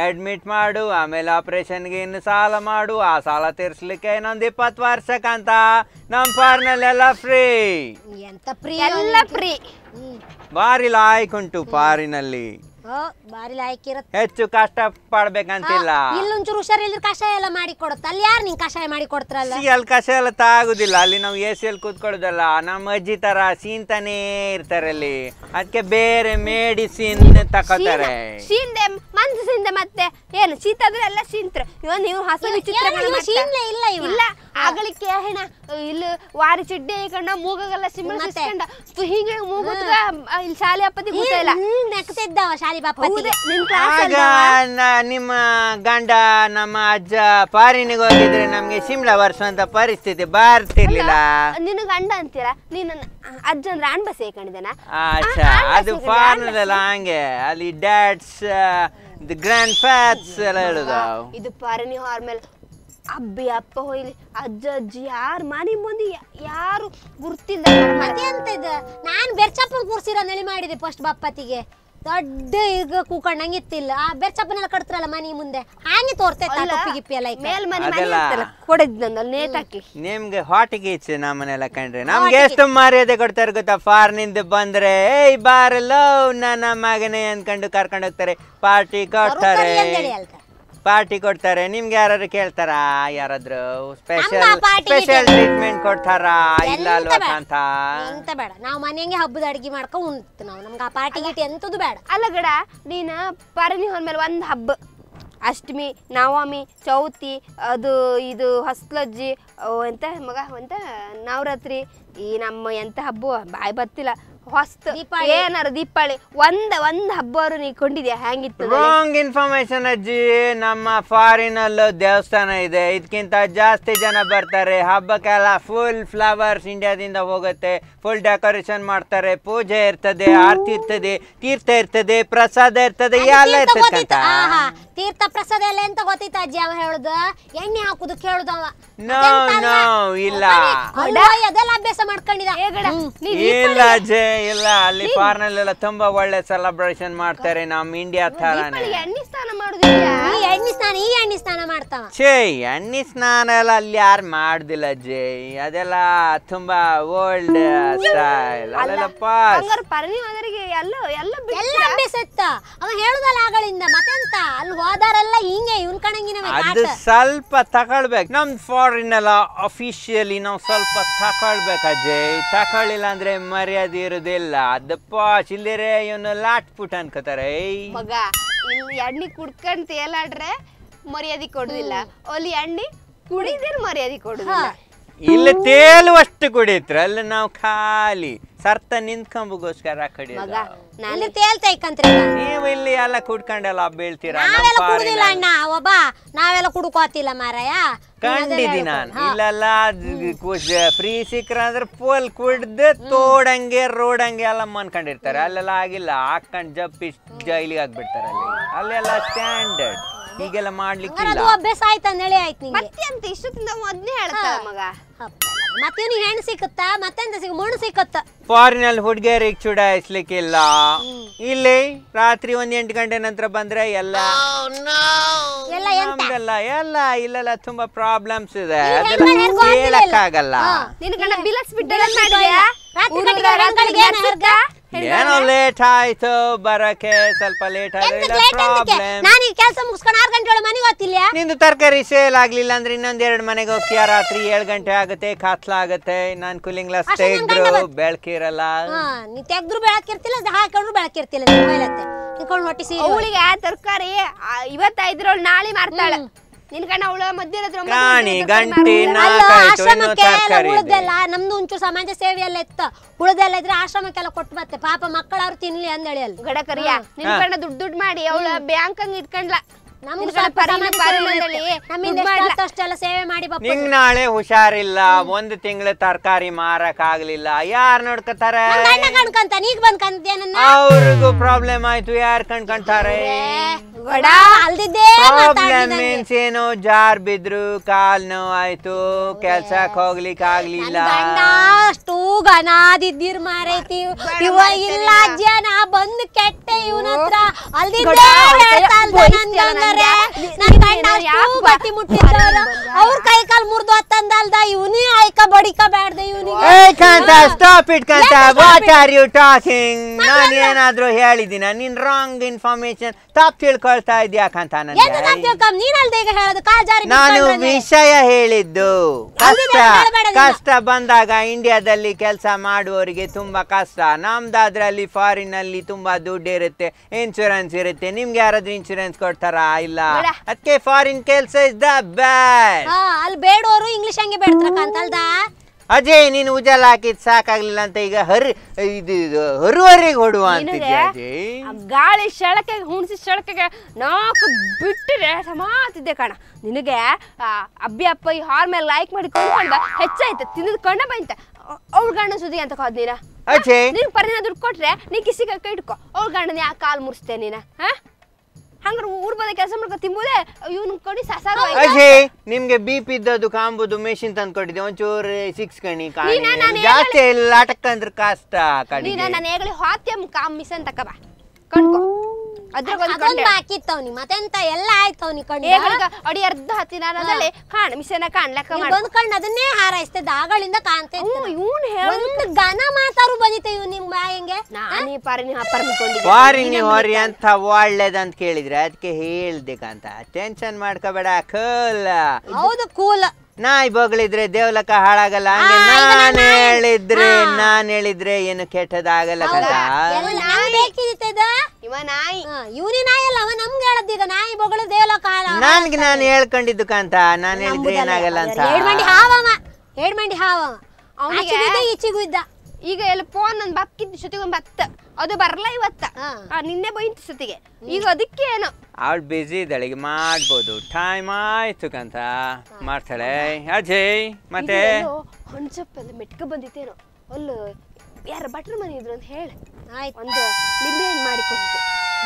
Speaker 3: ಅಡ್ಮಿಟ್ ಮಾಡು ಆಮೇಲೆ ಆಪರೇಷನ್ಗೆ ಇನ್ನು ಸಾಲ ಮಾಡು ಆ ಸಾಲ ತೀರ್ಸ್ಲಿಕ್ಕೆ ಇನ್ನೊಂದು ಇಪ್ಪತ್ತು ವರ್ಷಕ್ಕಂತ ನಮ್ಮ ಫಾರಿನಲ್ಲೆಲ್ಲ ಫ್ರೀ
Speaker 5: ಎಂತ ಫ್ರೀ
Speaker 4: ಎಲ್ಲ ಫ್ರೀ
Speaker 5: ಬಾರಿ
Speaker 3: ಭಾರಿ ಲಾಯ್ಕ್ ಉಂಟು ಫಾರಿನಲ್ಲಿ
Speaker 5: ಬಾರಿ ಲಾಯ್ಕ್ ಇರುತ್ತೆ
Speaker 3: ಹೆಚ್ಚು ಕಷ್ಟ ಪಡ್ಬೇಕಂತಿಲ್ಲ.
Speaker 5: ಇಲ್ಲೊಂಚೂರು ಹುಷಾರಿಲ್ಲ ಕಷಾಯ ಎಲ್ಲ ಮಾಡಿ ಕೊಡುತ್ತ. ಅಲ್ಲಿ ಯಾರು ನಿಂಗೆ ಕಷಾಯ ಮಾಡಿ ಕೊಡ್ತಾರಲ್ಲ?
Speaker 3: ಸಿ ಅಲ್ಲಿ ಕಷಾಯ ಎಲ್ಲ ತಾಗುದಿಲ್ಲ. ಅಲ್ಲಿ ನಾವು ಎ ಸಿ ಅಲ್ಲಿ ಕೂತ್ಕೊಳ್ಳೋದಲ್ಲ. ನಮ್ಮ ಅಜ್ಜಿ ತರ ಸೀಂತಾನೇ ಇರ್ತಾರೆ ಅಲ್ಲಿ. ಅದಕ್ಕೆ ಬೇರೆ ಮೆಡಿಸಿನ್ ತಕೋತಾರೆ.
Speaker 4: ಮಂದಿ ಸಿಂದೆ ಮತ್ತೆ ಏನು ಸೀತಾದ್ರೆ ಎಲ್ಲ ಸೀಂತ್ರೆ. ಇವ ನೀವು ಹಸು ಮತ್ತೆ.
Speaker 5: ಶೀಮ್ಲೆ ಇಲ್ಲ ಇವ.
Speaker 4: ಇಲ್ಲ ಆಗಲಿಕ್ಕೆ ಹೆಣ ಇಲ್ಲಿ ವಾರಿ ಚಿಡ್ಡೆ ಕಂಡ ಮೂಗಗೆಲ್ಲ ಸಿಂಬಳ
Speaker 5: ಮತ್ತೆ?
Speaker 4: ಹಿಂಗೆ ತು ಹೀಗೆ ಮೂಗುತ್ಗ ಇಲ್ಲಿ ಶಾಲೆ ಅಪ್ಪತಿ ಗೊತ್ತಾ ಇಲ್ಲ.
Speaker 5: ನೆಕ್ತಿದ್ದವ? ಶಾಲಿ
Speaker 3: ಆಗ ನ- ನಿಮ್ಮ ಗಂಡ ನಮ್ಮ ಅಜ್ಜ ಫಾರಿನಿಗೆ ಹೋಗಿದ್ರೆ ನಮ್ಗೆ ಶಿಮ್ಲಾ ಬರ್ಸುವಂತ ಪರಿಸ್ಥಿತಿ ಬರ್ತಿರ್ಲಿಲ್ಲ.
Speaker 4: ನಿನ್ನ ಗಂಡ ಅಂತೀರ? ನೀನು ನನ್ನ ಅಜ್ಜ ಅಂದ್ರೆ ಅಣ್ಣ ಬಸ್
Speaker 3: ಅಚ್ಚಾ ಅದು ಫಾರಿನಲ್ಲ ಹಂಗೆ. ಅಲ್ಲಿ ಡ್ಯಾಡ್ಸ್ ಗ್ರ್ಯಾಂಡ್ ಫ್ಯಾಟ್ಸ್ ಎಲ್ಲ ಹೇಳುದು.
Speaker 4: ಇದು ಪರಣಿ ಹಾರ್ಮೇಲ್ ಅಬ್ಬಿ ಅಪ್ಪ ಹೋಯ್ಲಿ. ಅಜ್ಜ ಅಜ್ಜಿ ಯಾರು ಮನೆ ಮುಂದೆ ಯಾ- ಯಾರು ಗುರ್ತಿಲ್ಲ
Speaker 5: ಮತ್ತೆ ಅಂತ ಇದು. ನಾನು ಬೆರ್ಚಪ್ಪನ ಕೂರ್ಸಿರೋ ನೆಲೆ ಮಾಡಿದೆ ಫಸ್ಟ್ ಬಪ್ಪತ್ತಿಗೆ ದೊಡ್ಡ ಈಗ ಕೂಕೊಂಡಂಗೆ ಇತ್ತಿಲ್ಲ ಆ ಬೆರ್ಚಪ್ಪನೆಲ್ಲ ಕಟ್ತಾರಲ್ಲ ಮನಿ ಮುಂದೆ. ಹಾಗೆ ತೋರ್ತೈತೆ ಟೊಪ್ಪಿ ಗಿಪ್ಪಿ ಎಲ್ಲ ಈಗ?
Speaker 4: ಮೇಲ್ ಮನೆ ಕೊಡಿದ್ ನಂದು ನೇತಾಕಿ.
Speaker 3: ನಿಮ್ಗೆ ಹಾಟಿಗೆ ಇಚ್ಛೆ ನಮ್ಮನೆಲ್ಲ ಕಂಡ್ರೆ. ನಮ್ಗೆ ಎಷ್ಟು ಮರ್ಯಾದೆ ಕೊಡ್ತಾರೆ ಗೊತ್ತಾ? ಫಾರ್ನಿಂದ ಬಂದ್ರೆ ಏಯ್ ಬಾರಲ್ಲೋ ನನ್ನ ಮಗನೇ ಅನ್ಕೊಂಡು ಕರ್ಕೊಂಡು ಹೋಗ್ತಾರೆ. ಪಾರ್ಟಿ ಕೊಡ್ತಾರೆ. ಪಾರ್ಟಿ ಕೊಡ್ತಾರೆ. ನಿಮ್ಗೆ ಯಾರು ಕೇಳ್ತಾರಾ? ಯಾರಾದ್ರು ಸ್ಪೆಷಲ್ ಸ್ಪೆಷಲ್ ಟ್ರೀಟ್ಮೆಂಟ್ ಕೊಡ್ತಾರಾ? ಇಲ್ಲ ಅಲ್ವಾ. ಅಂತ
Speaker 5: ಎಂತ ಬೇಡ. ನಾವು ಮನೆಯಂಗೆ ಹಬ್ಬದ ಅಡಿಗೆ ಮಾಡ್ಕೊಂಡು ಉಣ್ತು ನಾವು. ನಮ್ಗೆ ಆ ಪಾರ್ಟಿ ಗೀಟಿ ಎಂತದು ಬೇಡ.
Speaker 4: ಅಲ್ಲ ಗಡ ನೀನು ಪರಣಿ ಹೊಂದ್ಮೇಲೆ ಒಂದು ಹಬ್ಬ. ಅಷ್ಟಮಿ ನವಮಿ ಚೌತಿ ಅದು ಇದು ಹೊಸ್ಲಜ್ಜಿ ಎಂತ ಮಗ ಎಂತ? ನವರಾತ್ರಿ. ಈ ನಮ್ಮ ಎಂತ ಹಬ್ಬ? ಬಾಯಿ ಬತ್ತಿಲ್ಲ ಹೊಸ್ತ. ಏನಾರ ದೀಪಾವಳಿ ಒಂದ ಒಂದ್ ಹಬ್ಬರು ನೀ ಕೊಂಡಿದ್ಯಾ? ಹ್ಯಾಂಗಿತ್ತು
Speaker 3: ರಾಂಗ್ ಇನ್ಫಾರ್ಮೇಶನ್ ಅಜ್ಜಿ. ನಮ್ಮ ಫಾರಿನ್ ಅಲ್ಲೂ ದೇವಸ್ಥಾನ ಇದೆ. ಇದಕ್ಕಿಂತ ಜಾಸ್ತಿ ಜನ ಬರ್ತಾರೆ. ಹಬ್ಬಕ್ಕೆಲ್ಲ ಫುಲ್ ಫ್ಲವರ್ಸ್ ಇಂಡಿಯಾದಿಂದ ಹೋಗುತ್ತೆ. ಫುಲ್ ಡೆಕೋರೇಷನ್ ಮಾಡ್ತಾರೆ. ಪೂಜೆ ಇರ್ತದೆ ಆರತಿ ಇರ್ತದೆ ತೀರ್ಥ ಇರ್ತದೆ ಪ್ರಸಾದ ಇರ್ತದೆ ಎಲ್ಲ ಇರ್ತದೆ
Speaker 5: ಆಹಾ. ತೀರ್ಥ ಪ್ರಸಾದ ಎಲ್ಲ ಎಂತ ಗೊತ್ತಿತ್ತ ಅಜ್ಜಿ ಅವ ಹೇಳುದ? ಎಣ್ಣೆ ಹಾಕುದು ಕೇಳುದ ಅವ.
Speaker 3: ಇಲ್ಲ.
Speaker 5: ಅದೆಲ್ಲ ಅಭ್ಯಾಸ ಮಾಡ್ಕೊಂಡಿದ.
Speaker 3: ಇಲ್ಲ ಅಜ್ಜಿ ಇಲ್ಲ. ಅಲ್ಲಿ ಫಾರಿನಲ್ಲೆಲ್ಲ ತುಂಬಾ ಒಳ್ಳೆ ಸೆಲೆಬ್ರೇಷನ್ ಮಾಡ್ತಾರೆ ನಮ್ಮ ಇಂಡಿಯಾ
Speaker 4: ತರ ಎಣ್ಣೆ ಸ್ನಾನ ಮಾಡುದಿಲ್ಲ?
Speaker 5: ಈ ಎಣ್ಣೆ ಸ್ನಾನ ಈ ಎಣ್ಣೆ ಸ್ನಾನ ಮಾಡ್ತಾವ.
Speaker 3: ಛೇ ಎಣ್ಣೆ ಸ್ನಾನ ಎಲ್ಲ ಅಲ್ಲಿ ಯಾರು ಮಾಡ್ದಿಲ್ಲ ಅಜ್ಜಿ. ಅದೆಲ್ಲ ತುಂಬಾ ಓಲ್ಡ್ ಸ್ಟೈಲ್ ಅಲ್ಲಪ್ಪ ಪಾಸ್
Speaker 4: ಎಲ್ಲ ಎಲ್ಲ
Speaker 5: ಎಲ್ಲ ಅಭ್ಯಾಸ ಇತ್ತ. ಅವ ಹೇಳುದಲ್ಲ ಆಗಳಿಂದ ಮತ್ತೆಂತ? ಅಲ್ಲಿ ಹೋದಾರೆಲ್ಲ ಹಿಂಗೆ ಇವನ್
Speaker 3: ಅದು ಸ್ವಲ್ಪ ತಗೊಳ್ಬೇಕು. ನಮ್ ಫಾರಿನ್ ಎಲ್ಲ ಅಫಿಷಿಯಲಿ ನಾವು ಸ್ವಲ್ಪ ತಕೊಳ್ಬೇಕು ಅಜಯ್. ತಕೊಳ್ಳಿಲ್ಲ ಅಂದ್ರೆ ಮರ್ಯಾದೆ ಇರುದಿಲ್ಲ. ಅದಪ್ಪ ಚಿಲ್ಲರೆ ಇವನು ಲಾಟ್ ಪುಟ್ ಅನ್ಕೋತಾರೆ. ಏಯ್.
Speaker 4: ಮಗ ಇಲ್ಲಿ ಎಣ್ಣೆ ಕುಡ್ಕೊಂಡ್ ತೇಲಾಡ್ರೆ ಮರ್ಯಾದೆ ಕೊಡುದಿಲ್ಲ. ಅಲ್ಲಿ ಎಣ್ಣೆ ಕುಡಿದ್ರೆ ಮರ್ಯಾದೆ ಕೊಡುದಿಲ್ಲ.
Speaker 3: ಇಲ್ಲಿ ತೇಲುವಷ್ಟು ಕುಡಿತ್ರ. ಅಲ್ಲಿ ನಾವು ಖಾಲಿ. ಸರ್ತ ನಿಂತ್ಕೊಂಬಗೋಸ್ಕರ ಕಡಿ
Speaker 4: ನಾನು
Speaker 5: ಇಲ್ಲಿ ತೇಲ್ತಾ ಇಕ್ಕಂತ್ರಿ
Speaker 3: ನೀವು ಇಲ್ಲಿ ಎಲ್ಲ ಕುಡ್ಕೊಂಡೆಲ್ಲ ಬೀಳ್ತೀರಾ?
Speaker 5: ನಾವೆಲ್ಲ ಕುಡುದಿಲ್ಲ ಅಣ್ಣ ಒಬ್ಬ ನಾವೆಲ್ಲ ಕುಡ್ಕೋತಿಲ್ಲ ಮಾರಾಯ.
Speaker 3: ಕಂಡಿದ್ದೀನಿ ನಾನು. ಇಲ್ಲೆಲ್ಲ ಫ್ರೀ ಸಿಕ್ಕ್ರ ಅಂದ್ರೆ ಫುಲ್ ಕುಡ್ದು ತೋಡಂಗೆ ರೋಡಂಗೆ ಎಲ್ಲ ಮನ್ಕೊಂಡಿರ್ತಾರೆ. ಅಲ್ಲೆಲ್ಲ ಆಗಿಲ್ಲ. ಹಾಕೊಂಡ್ ಜಪ್ಪಿ ಜೈಲಿಗೆ ಹಾಕ್ಬಿಡ್ತಾರೆ ಅಲ್ಲಿ. ಅಲ್ಲೆಲ್ಲ ಸ್ಟ್ಯಾಂಡರ್ಡ್ ಹೀಗೆಲ್ಲ
Speaker 5: ಮಾಡ್ಲಿಕ್ಕೆ ಅಭ್ಯಾಸ ಆಯ್ತು ಅಂದೇಳಿ ಆಯ್ತು
Speaker 4: ಮತ್ತೆ ಅಂತ ಇಷ್ಟೊತ್ತಿಂದ ಅದನ್ನೇ ಹೇಳ್ತಾಳ ಮಗ.
Speaker 5: ಮತ್ತೆ ಇವ್ನಿಗೆ ಹೆಣ್ಣು ಸಿಕ್ಕುತ್ತ? ಮತ್ತೆಂತ ಸಿಗ ಮುಣ್ಣು ಸಿಕ್ಕುತ್ತ?
Speaker 3: ಫಾರಿನಲ್ಲಿ ಹುಡುಗಿಯರಿಗೆ ಚುಡಾಯಿಸ್ಲಿಕ್ಕಿಲ್ಲ ಇಲ್ಲಿ. ರಾತ್ರಿ ಒಂದ್ ಎಂಟು ಗಂಟೆ ನಂತರ ಬಂದ್ರೆ ಎಲ್ಲ
Speaker 5: ಎಲ್ಲ ಎಂತ?
Speaker 3: ನಮ್ದೆಲ್ಲ ಎಲ್ಲ ಇಲ್ಲೆಲ್ಲ ತುಂಬಾ ಪ್ರಾಬ್ಲಮ್ಸ್ ಇದೆ. ಅದೆಲ್ಲ. ಹೇಳಕ್ಕಾಗಲ್ಲ
Speaker 5: ಹಾ.
Speaker 4: ಬಿಲಸ್ ಬಿಟ್ಟು ಮಾಡಿದ್ಯಾ?
Speaker 3: ಏನೋ ಲೇಟ್ ಆಯ್ತು ಬರಕ್ಕೆ ಸ್ವಲ್ಪ ಲೇಟ್
Speaker 5: ಎಂತಕ್ ನಾನು ಈ
Speaker 3: ಪ್ರಾಬ್ಲಮ್
Speaker 5: ಕೆಲಸ ಮುಗಿಸ್ಕೊಂಡು ಆರು ಗಂಟೆ ಒಳಗೆ ಮನೆಗೆ ಹೋಗ್ತಿಲ್ಲ
Speaker 3: ನಿಂದು ತರಕಾರಿ ಸೇಲ್ ಆಗ್ಲಿಲ್ಲ ಅಂದ್ರೆ ಇನ್ನೊಂದ್ ಎರಡು ಮನೆಗೆ ಹೋಗ್ತೀಯ? ರಾತ್ರಿ ಏಳು ಗಂಟೆ ಆಗುತ್ತೆ ಕಾತ್ಲ ಆಗುತ್ತೆ ನಾನ್ ಕೂಲಿಂಗ್ ಗ್ಲಾಸ್ ತೆಗೆದ್ರು ಬೆಳಕಿರಲ್ಲ.
Speaker 5: ಹಾ ನೀ ತೆಗ್ದ್ರು ಬೆಳಕಿರ್ತಿಲ್ಲ ಹಾಕೊಂಡ್ರು ಬೆಳಕಿರ್ತಿಲ್ಲ ಹೊಟ್ಟಿ ಸೀರೆ
Speaker 4: ಅವಳಿಗೆ ತರಕಾರಿ ಇವತ್ತೈದ್ರೊಳಗೆ ನಾಳೆ ಮಾರ್ತಾಳೆ ನಿನ್ ಅವಳ ಮಧ್ಯರಾತ್ರಿ ಒಂಬತ್ತು
Speaker 3: ಕಾಣಿ,
Speaker 4: ಗಂಟೆಗೆ ತರಕಾರಿ
Speaker 3: ಗಂಟಿ,
Speaker 4: ಮಾರ್ತಾಳೆ.
Speaker 3: ನಾ-
Speaker 5: ಅಲ್ಲ ಆಶ್ರಮಕ್ಕೆ ಎಲ್ಲ
Speaker 3: ತರ್ಕಾರಿ ಇದೆ.
Speaker 5: ಉಳ್ದೆಲ್ಲ ನಮ್ದು ಒಂಚೂರು ಸಮಾಜ ಸೇವೆ ಎಲ್ಲ ಇತ್ತು. ಉಳ್ದೆಲ್ಲ ಇದ್ರೆ ಆಶ್ರಮಕ್ಕೆಲ್ಲ ಕೊಟ್ಟು ಬತ್ತೆ. ಪಾಪ ಮಕ್ಕಳವ್ರು ತಿನ್ಲಿ ಅಂದೇಳಿ ಅಲ್ಲಿ.
Speaker 4: ಗಡಕರಿಯ ನಿನ್ ಕಣ್ಣ ದುಡ್ಡು ದುಡ್ಡು ಮಾಡಿ ಅವಳ ಬ್ಯಾಂಕ್ ಹಂಗ ಇಟ್ಕೊಂಡ್ಲ
Speaker 5: ಸೇವೆ ಮಾಡಿ
Speaker 3: ನಿಂಗ್ ನಾಳೆ ಹುಷಾರಿಲ್ಲ ಒಂದು ತಿಂಗಳ ತರಕಾರಿ ಮಾರಕ್ ಆಗ್ಲಿಲ್ಲ ಯಾರ್ ನೋಡ್ಕೊತಾರೆ? ಅವ್ರಿಗೂ ಪ್ರಾಬ್ಲಮ್ ಆಯ್ತು ಯಾರ್ ಕಣ್ಕೊಂತಾರೆ? ಪ್ರಾಬ್ಲಮ್ ಮೀನ್ಸ್ ಏನು? ಜಾರ್ ಬಿದ್ರು ಕಾಲ್ ನೋವಾಯ್ತು ಆಯ್ತು ಕೆಲ್ಸಕ್ ಹೋಗ್ಲಿಕ್ ಆಗ್ಲಿಲ್ಲ.
Speaker 5: ಅಷ್ಟು ಗನಾದಿದ್ದೀರ್ ಮಾರೈತಿ. ಇವಾಗ ಇಲ್ಲ ಅಜ್ಜ ನಾ ಬಂದು ಕೆಟ್ಟೆ ಇವನ ಹತ್ರ ಅಲ್ದಿದ್ದೇ
Speaker 4: ಅವ್ರ್ ಕೈ
Speaker 5: ಗಟ್ಟಿ ಅವ್ರ ಕಾಲ್ ಮುರ್ದು ಹತ್ತಂದಲ್ದ ಇವನೇ ಆಯ್ಕ ಬಡಿಕ ಬ್ಯಾಡ್ದ ಇವನಿಗೆ.
Speaker 3: ಏ Kantha stop it Kantha. What are you talking ನಾನು ಏನಾದ್ರೂ ಹೇಳಿದಿನ? ನೀನ್ ರಾಂಗ್ ಇನ್ಫಾರ್ಮೇಶನ್ ತಪ್ಪು ತಿಳ್ಕೊಳ್ತಾ ಇದ್ಯಾಕಂತ
Speaker 5: ಏನು
Speaker 3: ನನ್ಗೆ?
Speaker 5: ತಪ್ಪು ತಿಳ್ಕೊಂಡ್ ನೀನ್ ಅಲ್ದ ಈಗ ಹೇಳೋದು ಕಾಲ್ ಜಾರಿ
Speaker 3: ನಾನು ವಿಷಯ ಹೇಳಿದ್ದು. ಕಷ್ಟ. ಕಷ್ಟ ಬಂದಾಗ ಇಂಡಿಯಾದಲ್ಲಿ ಕೆಲಸ ಮಾಡುವವರಿಗೆ ತುಂಬಾ ಕಷ್ಟ. ನಮ್ದಾದ್ರಲ್ಲಿ ಫಾರಿನ್ ಅಲ್ಲಿ ತುಂಬಾ ದುಡ್ಡು ಇರುತ್ತೆ ಇನ್ಶೂರೆನ್ಸ್ ಇರುತ್ತೆ. ನಿಮ್ಗೆ ಯಾರಾದ್ರೂ ಇನ್ಶೂರೆನ್ಸ್ ಕೊಡ್ತಾರಾ? ಇಲ್ಲ. ಅದಕ್ಕೆ ಫಾರಿನ್ ಕೆಲಸ ಇಸ್ ದ ಬ್ಯಾಡ್
Speaker 5: ಅಲ್ಲಿ ಬೇಡೋರು ಇಂಗ್ಲಿಷ್ ಹಂಗೆ ಬೇಡ್ತಾರ ಅಲ್ದ?
Speaker 3: ಅಜಯ್ ನೀನು ಉಜಾಲ ಹಾಕಿದ್ ಸಾಕಾಗ್ಲಿಲ್ಲ ಅಂತ ಈಗ ಹರಿ ಇದು ಹರುವರಿಗೆ ಹೊಡುವ
Speaker 4: ನಿನಗೆ
Speaker 3: ಅಜಯ್?
Speaker 4: ಗಾಳಿ ಸೆಳಕೆ ಹುಣಸಿ ಸೆಳಕೆಗೆ ನಾಲ್ಕು ಬಿಟ್ಟರೆ ಸಮಾತಿದ್ದೆ ಕಣ. ನಿನಗೆ ಅಬ್ಬಿ ಅಪ್ಪ ಈ ಹಾರ್ ಮೇಲೆ ಲೈಕ್ ಮಾಡಿ ಕೊಂಡ್ಕೊಂಡ ಹೆಚ್ಚಾಯ್ತು ತಿನ್ನದ್ ಕಣ್ಣ ಬಂತ. ಅವ್ಳ ಗಂಡ ಸುದ್ದಿ ಅಂತ ಕಾದ್ನೀರಾ
Speaker 3: ಅಜಯ್
Speaker 4: ನಿನ್ ಪರಿನ ದುಡ್ಡು ಕೊಟ್ರೆ ನೀ ಕಿಸಿ ಕೈ ಇಟ್ಕೋ. ಅವ್ಳ ಗಂಡನ ಯಾಕೆ ಕಾಲ್ ಮುರಿಸ್ತೇ ನೀನ? ಹಾ? ಹಂಗಾರೆ ಊರ್ ಬಂದ ಕೆಲಸ ಮಾಡ್ಕೊ ತಿಂಬೋದೆ ಇವ್ನ ಕೊಡಿ ಸಸಾರ
Speaker 3: ಅಜಯ್ ನಿಮ್ಗೆ ಬಿ ಪಿ ಇದ್ದದ್ದು ಕಾಂಬುದು ಮೆಷಿನ್ ತಂದು ಕೊಟ್ಟಿದ್ದೆ. ಒಂಚೂರು ಸಿಕ್ಸ್ ಕಣಿ ಕಾಣಿ.
Speaker 4: ನೀನ ನಾನು
Speaker 3: ಜಾಸ್ತಿ ಲಾಟಕ್ ಅಂದ್ರೆ ಕಷ್ಟ
Speaker 4: ನೀನ
Speaker 3: ಕಡಿಗೆ
Speaker 4: ನಾನು ಹೇಗಲಿ ಹಾತ್ಯಂ ಕಾಮ್ ಮಿಸ್ ಅಂತ ಕಬ ಕಣ್ಕೋ
Speaker 5: ಅದೊಂದು ಬಾಕಿ ಇತ್ತವ್ನಿ ಮತ್ತೆಂತ ಎಲ್ಲ ಆಯ್ತವ್ನಿ ಕಣ್ಣು
Speaker 4: ಹೇಗಳಿಗೆ ಅಡಿ ಅರ್ಧ ಹತ್ತಿನ ಅನ್ನೋದಲ್ಲಿ ಕಾಣ ಮಿಸನ ಕಾಣ್ಲಕ್ಕ ಮಾಡ
Speaker 5: ಬಂದ್ ಕಣ್ಣು ಅದನ್ನೇ ಹಾರೈಸ್ತೆ ದಾಗಳಿಂದ ಕಾಣ್ತಾ
Speaker 4: ಇವನು ಹೇಳ
Speaker 5: ಒಂದು ಘನ ಮಾತಾರು ಬಂದಿತ್ತೆ ಇವ್ ನಿಮ್ ಬಾಯಂಗೆ.
Speaker 4: ನಾನೀ ಪಾರಿನಿ ಹಪ್ಪರ್ಮಿಕೊಂಡಿದ್ದೆ
Speaker 3: ವಾರಿ ನೀವು ಹೊರಿ ಅಂತ ಒಳ್ಳೇದಂತ ಕೇಳಿದ್ರೆ ಅದಕ್ಕೆ ಅಂತ ಟೆನ್ಷನ್ ಮಾಡ್ಕೋಬೇಡ ಕೂಲ್
Speaker 5: ಹೌದು ಕೂಲ್
Speaker 3: ನಾಯಿ ಬೊಗಳಿದ್ರೆ ದೇವ್ಲಕ್ಕ ಹಾಳಾಗಲ್ಲ. ಹಂಗೆ ನಾನ್ ಹೇಳಿದ್ರೆ. ನಾನ್ ಹೇಳಿದ್ರೆ ಏನು ಕೆಟ್ಟದಾಗಲ್ಲ ಕಂತ
Speaker 5: ಬೇಕಿದ್ದ
Speaker 4: ಇವ ನಾಯಿ.
Speaker 5: ಇವನಿ ನಾಯಿ ಅಲ್ಲ ಅವ ನಮ್ಗೆ ಹೇಳದ್ದೀಗ ನಾಯಿ ಬೊಗಳು ದೇವಲ ಕಾಲ
Speaker 3: ನನ್ಗೆ ನಾನು ಹೇಳ್ಕೊಂಡಿದ್ದು ಕಾಂತ ನಾನ್ ಹೇಳಿದ್ರೆ ಏನಾಗಲ್ಲ ಅಂತ.
Speaker 5: ಹೇಳ್ಮಂಡಿ ಮಂಡಿ ಹೇಳ್ಮಂಡಿ ಹಾವ
Speaker 4: ಅವ್ನಿಗೆ-
Speaker 5: ಈಚೆಗೂ ಇದ್ದ.
Speaker 4: ಈಗ ಎಲ್ಲ ಫೋನ್ ನನ್ ಬಕ್ಕಿದ್ ಜೊತೆಗೆ ಒಂದು ಬತ್ತ ಅದು ಬರಲ್ಲ ಇವತ್ತ? ಆ, ನಿನ್ನೆ ಬೈತು ಸತಿಗೆ ಈಗ ಅದಕ್ಕೆ ಏನು.
Speaker 3: ಅವಳು ಬಿಸಿ ಇದ್ದಾಳೆ ಈಗ ಮಾಡ್ಬೋದು. ಟೈಮ್ ಆಯ್ತು ಕಂತ. ಮಾಡ್ತಾಳೆ. ಅಜಯ್ ಮತ್ತೆ?
Speaker 4: ಹೊಂಚಪ್ಪೆಲ್ಲ ಮೆಟ್ಕ ಬಂದಿತ್ತೇನು. ಅಲ್ಲು ಯಾರ ಭಟ್ರ ಮನೆ ಇದ್ರು ಅಂತ ಹೇಳಿ.
Speaker 5: ಆಯ್ತು.
Speaker 4: ಒಂದು ಲಿಂಬೆ ಹಣ್ಣು ಮಾಡಿ ಕೊಟ್ಟು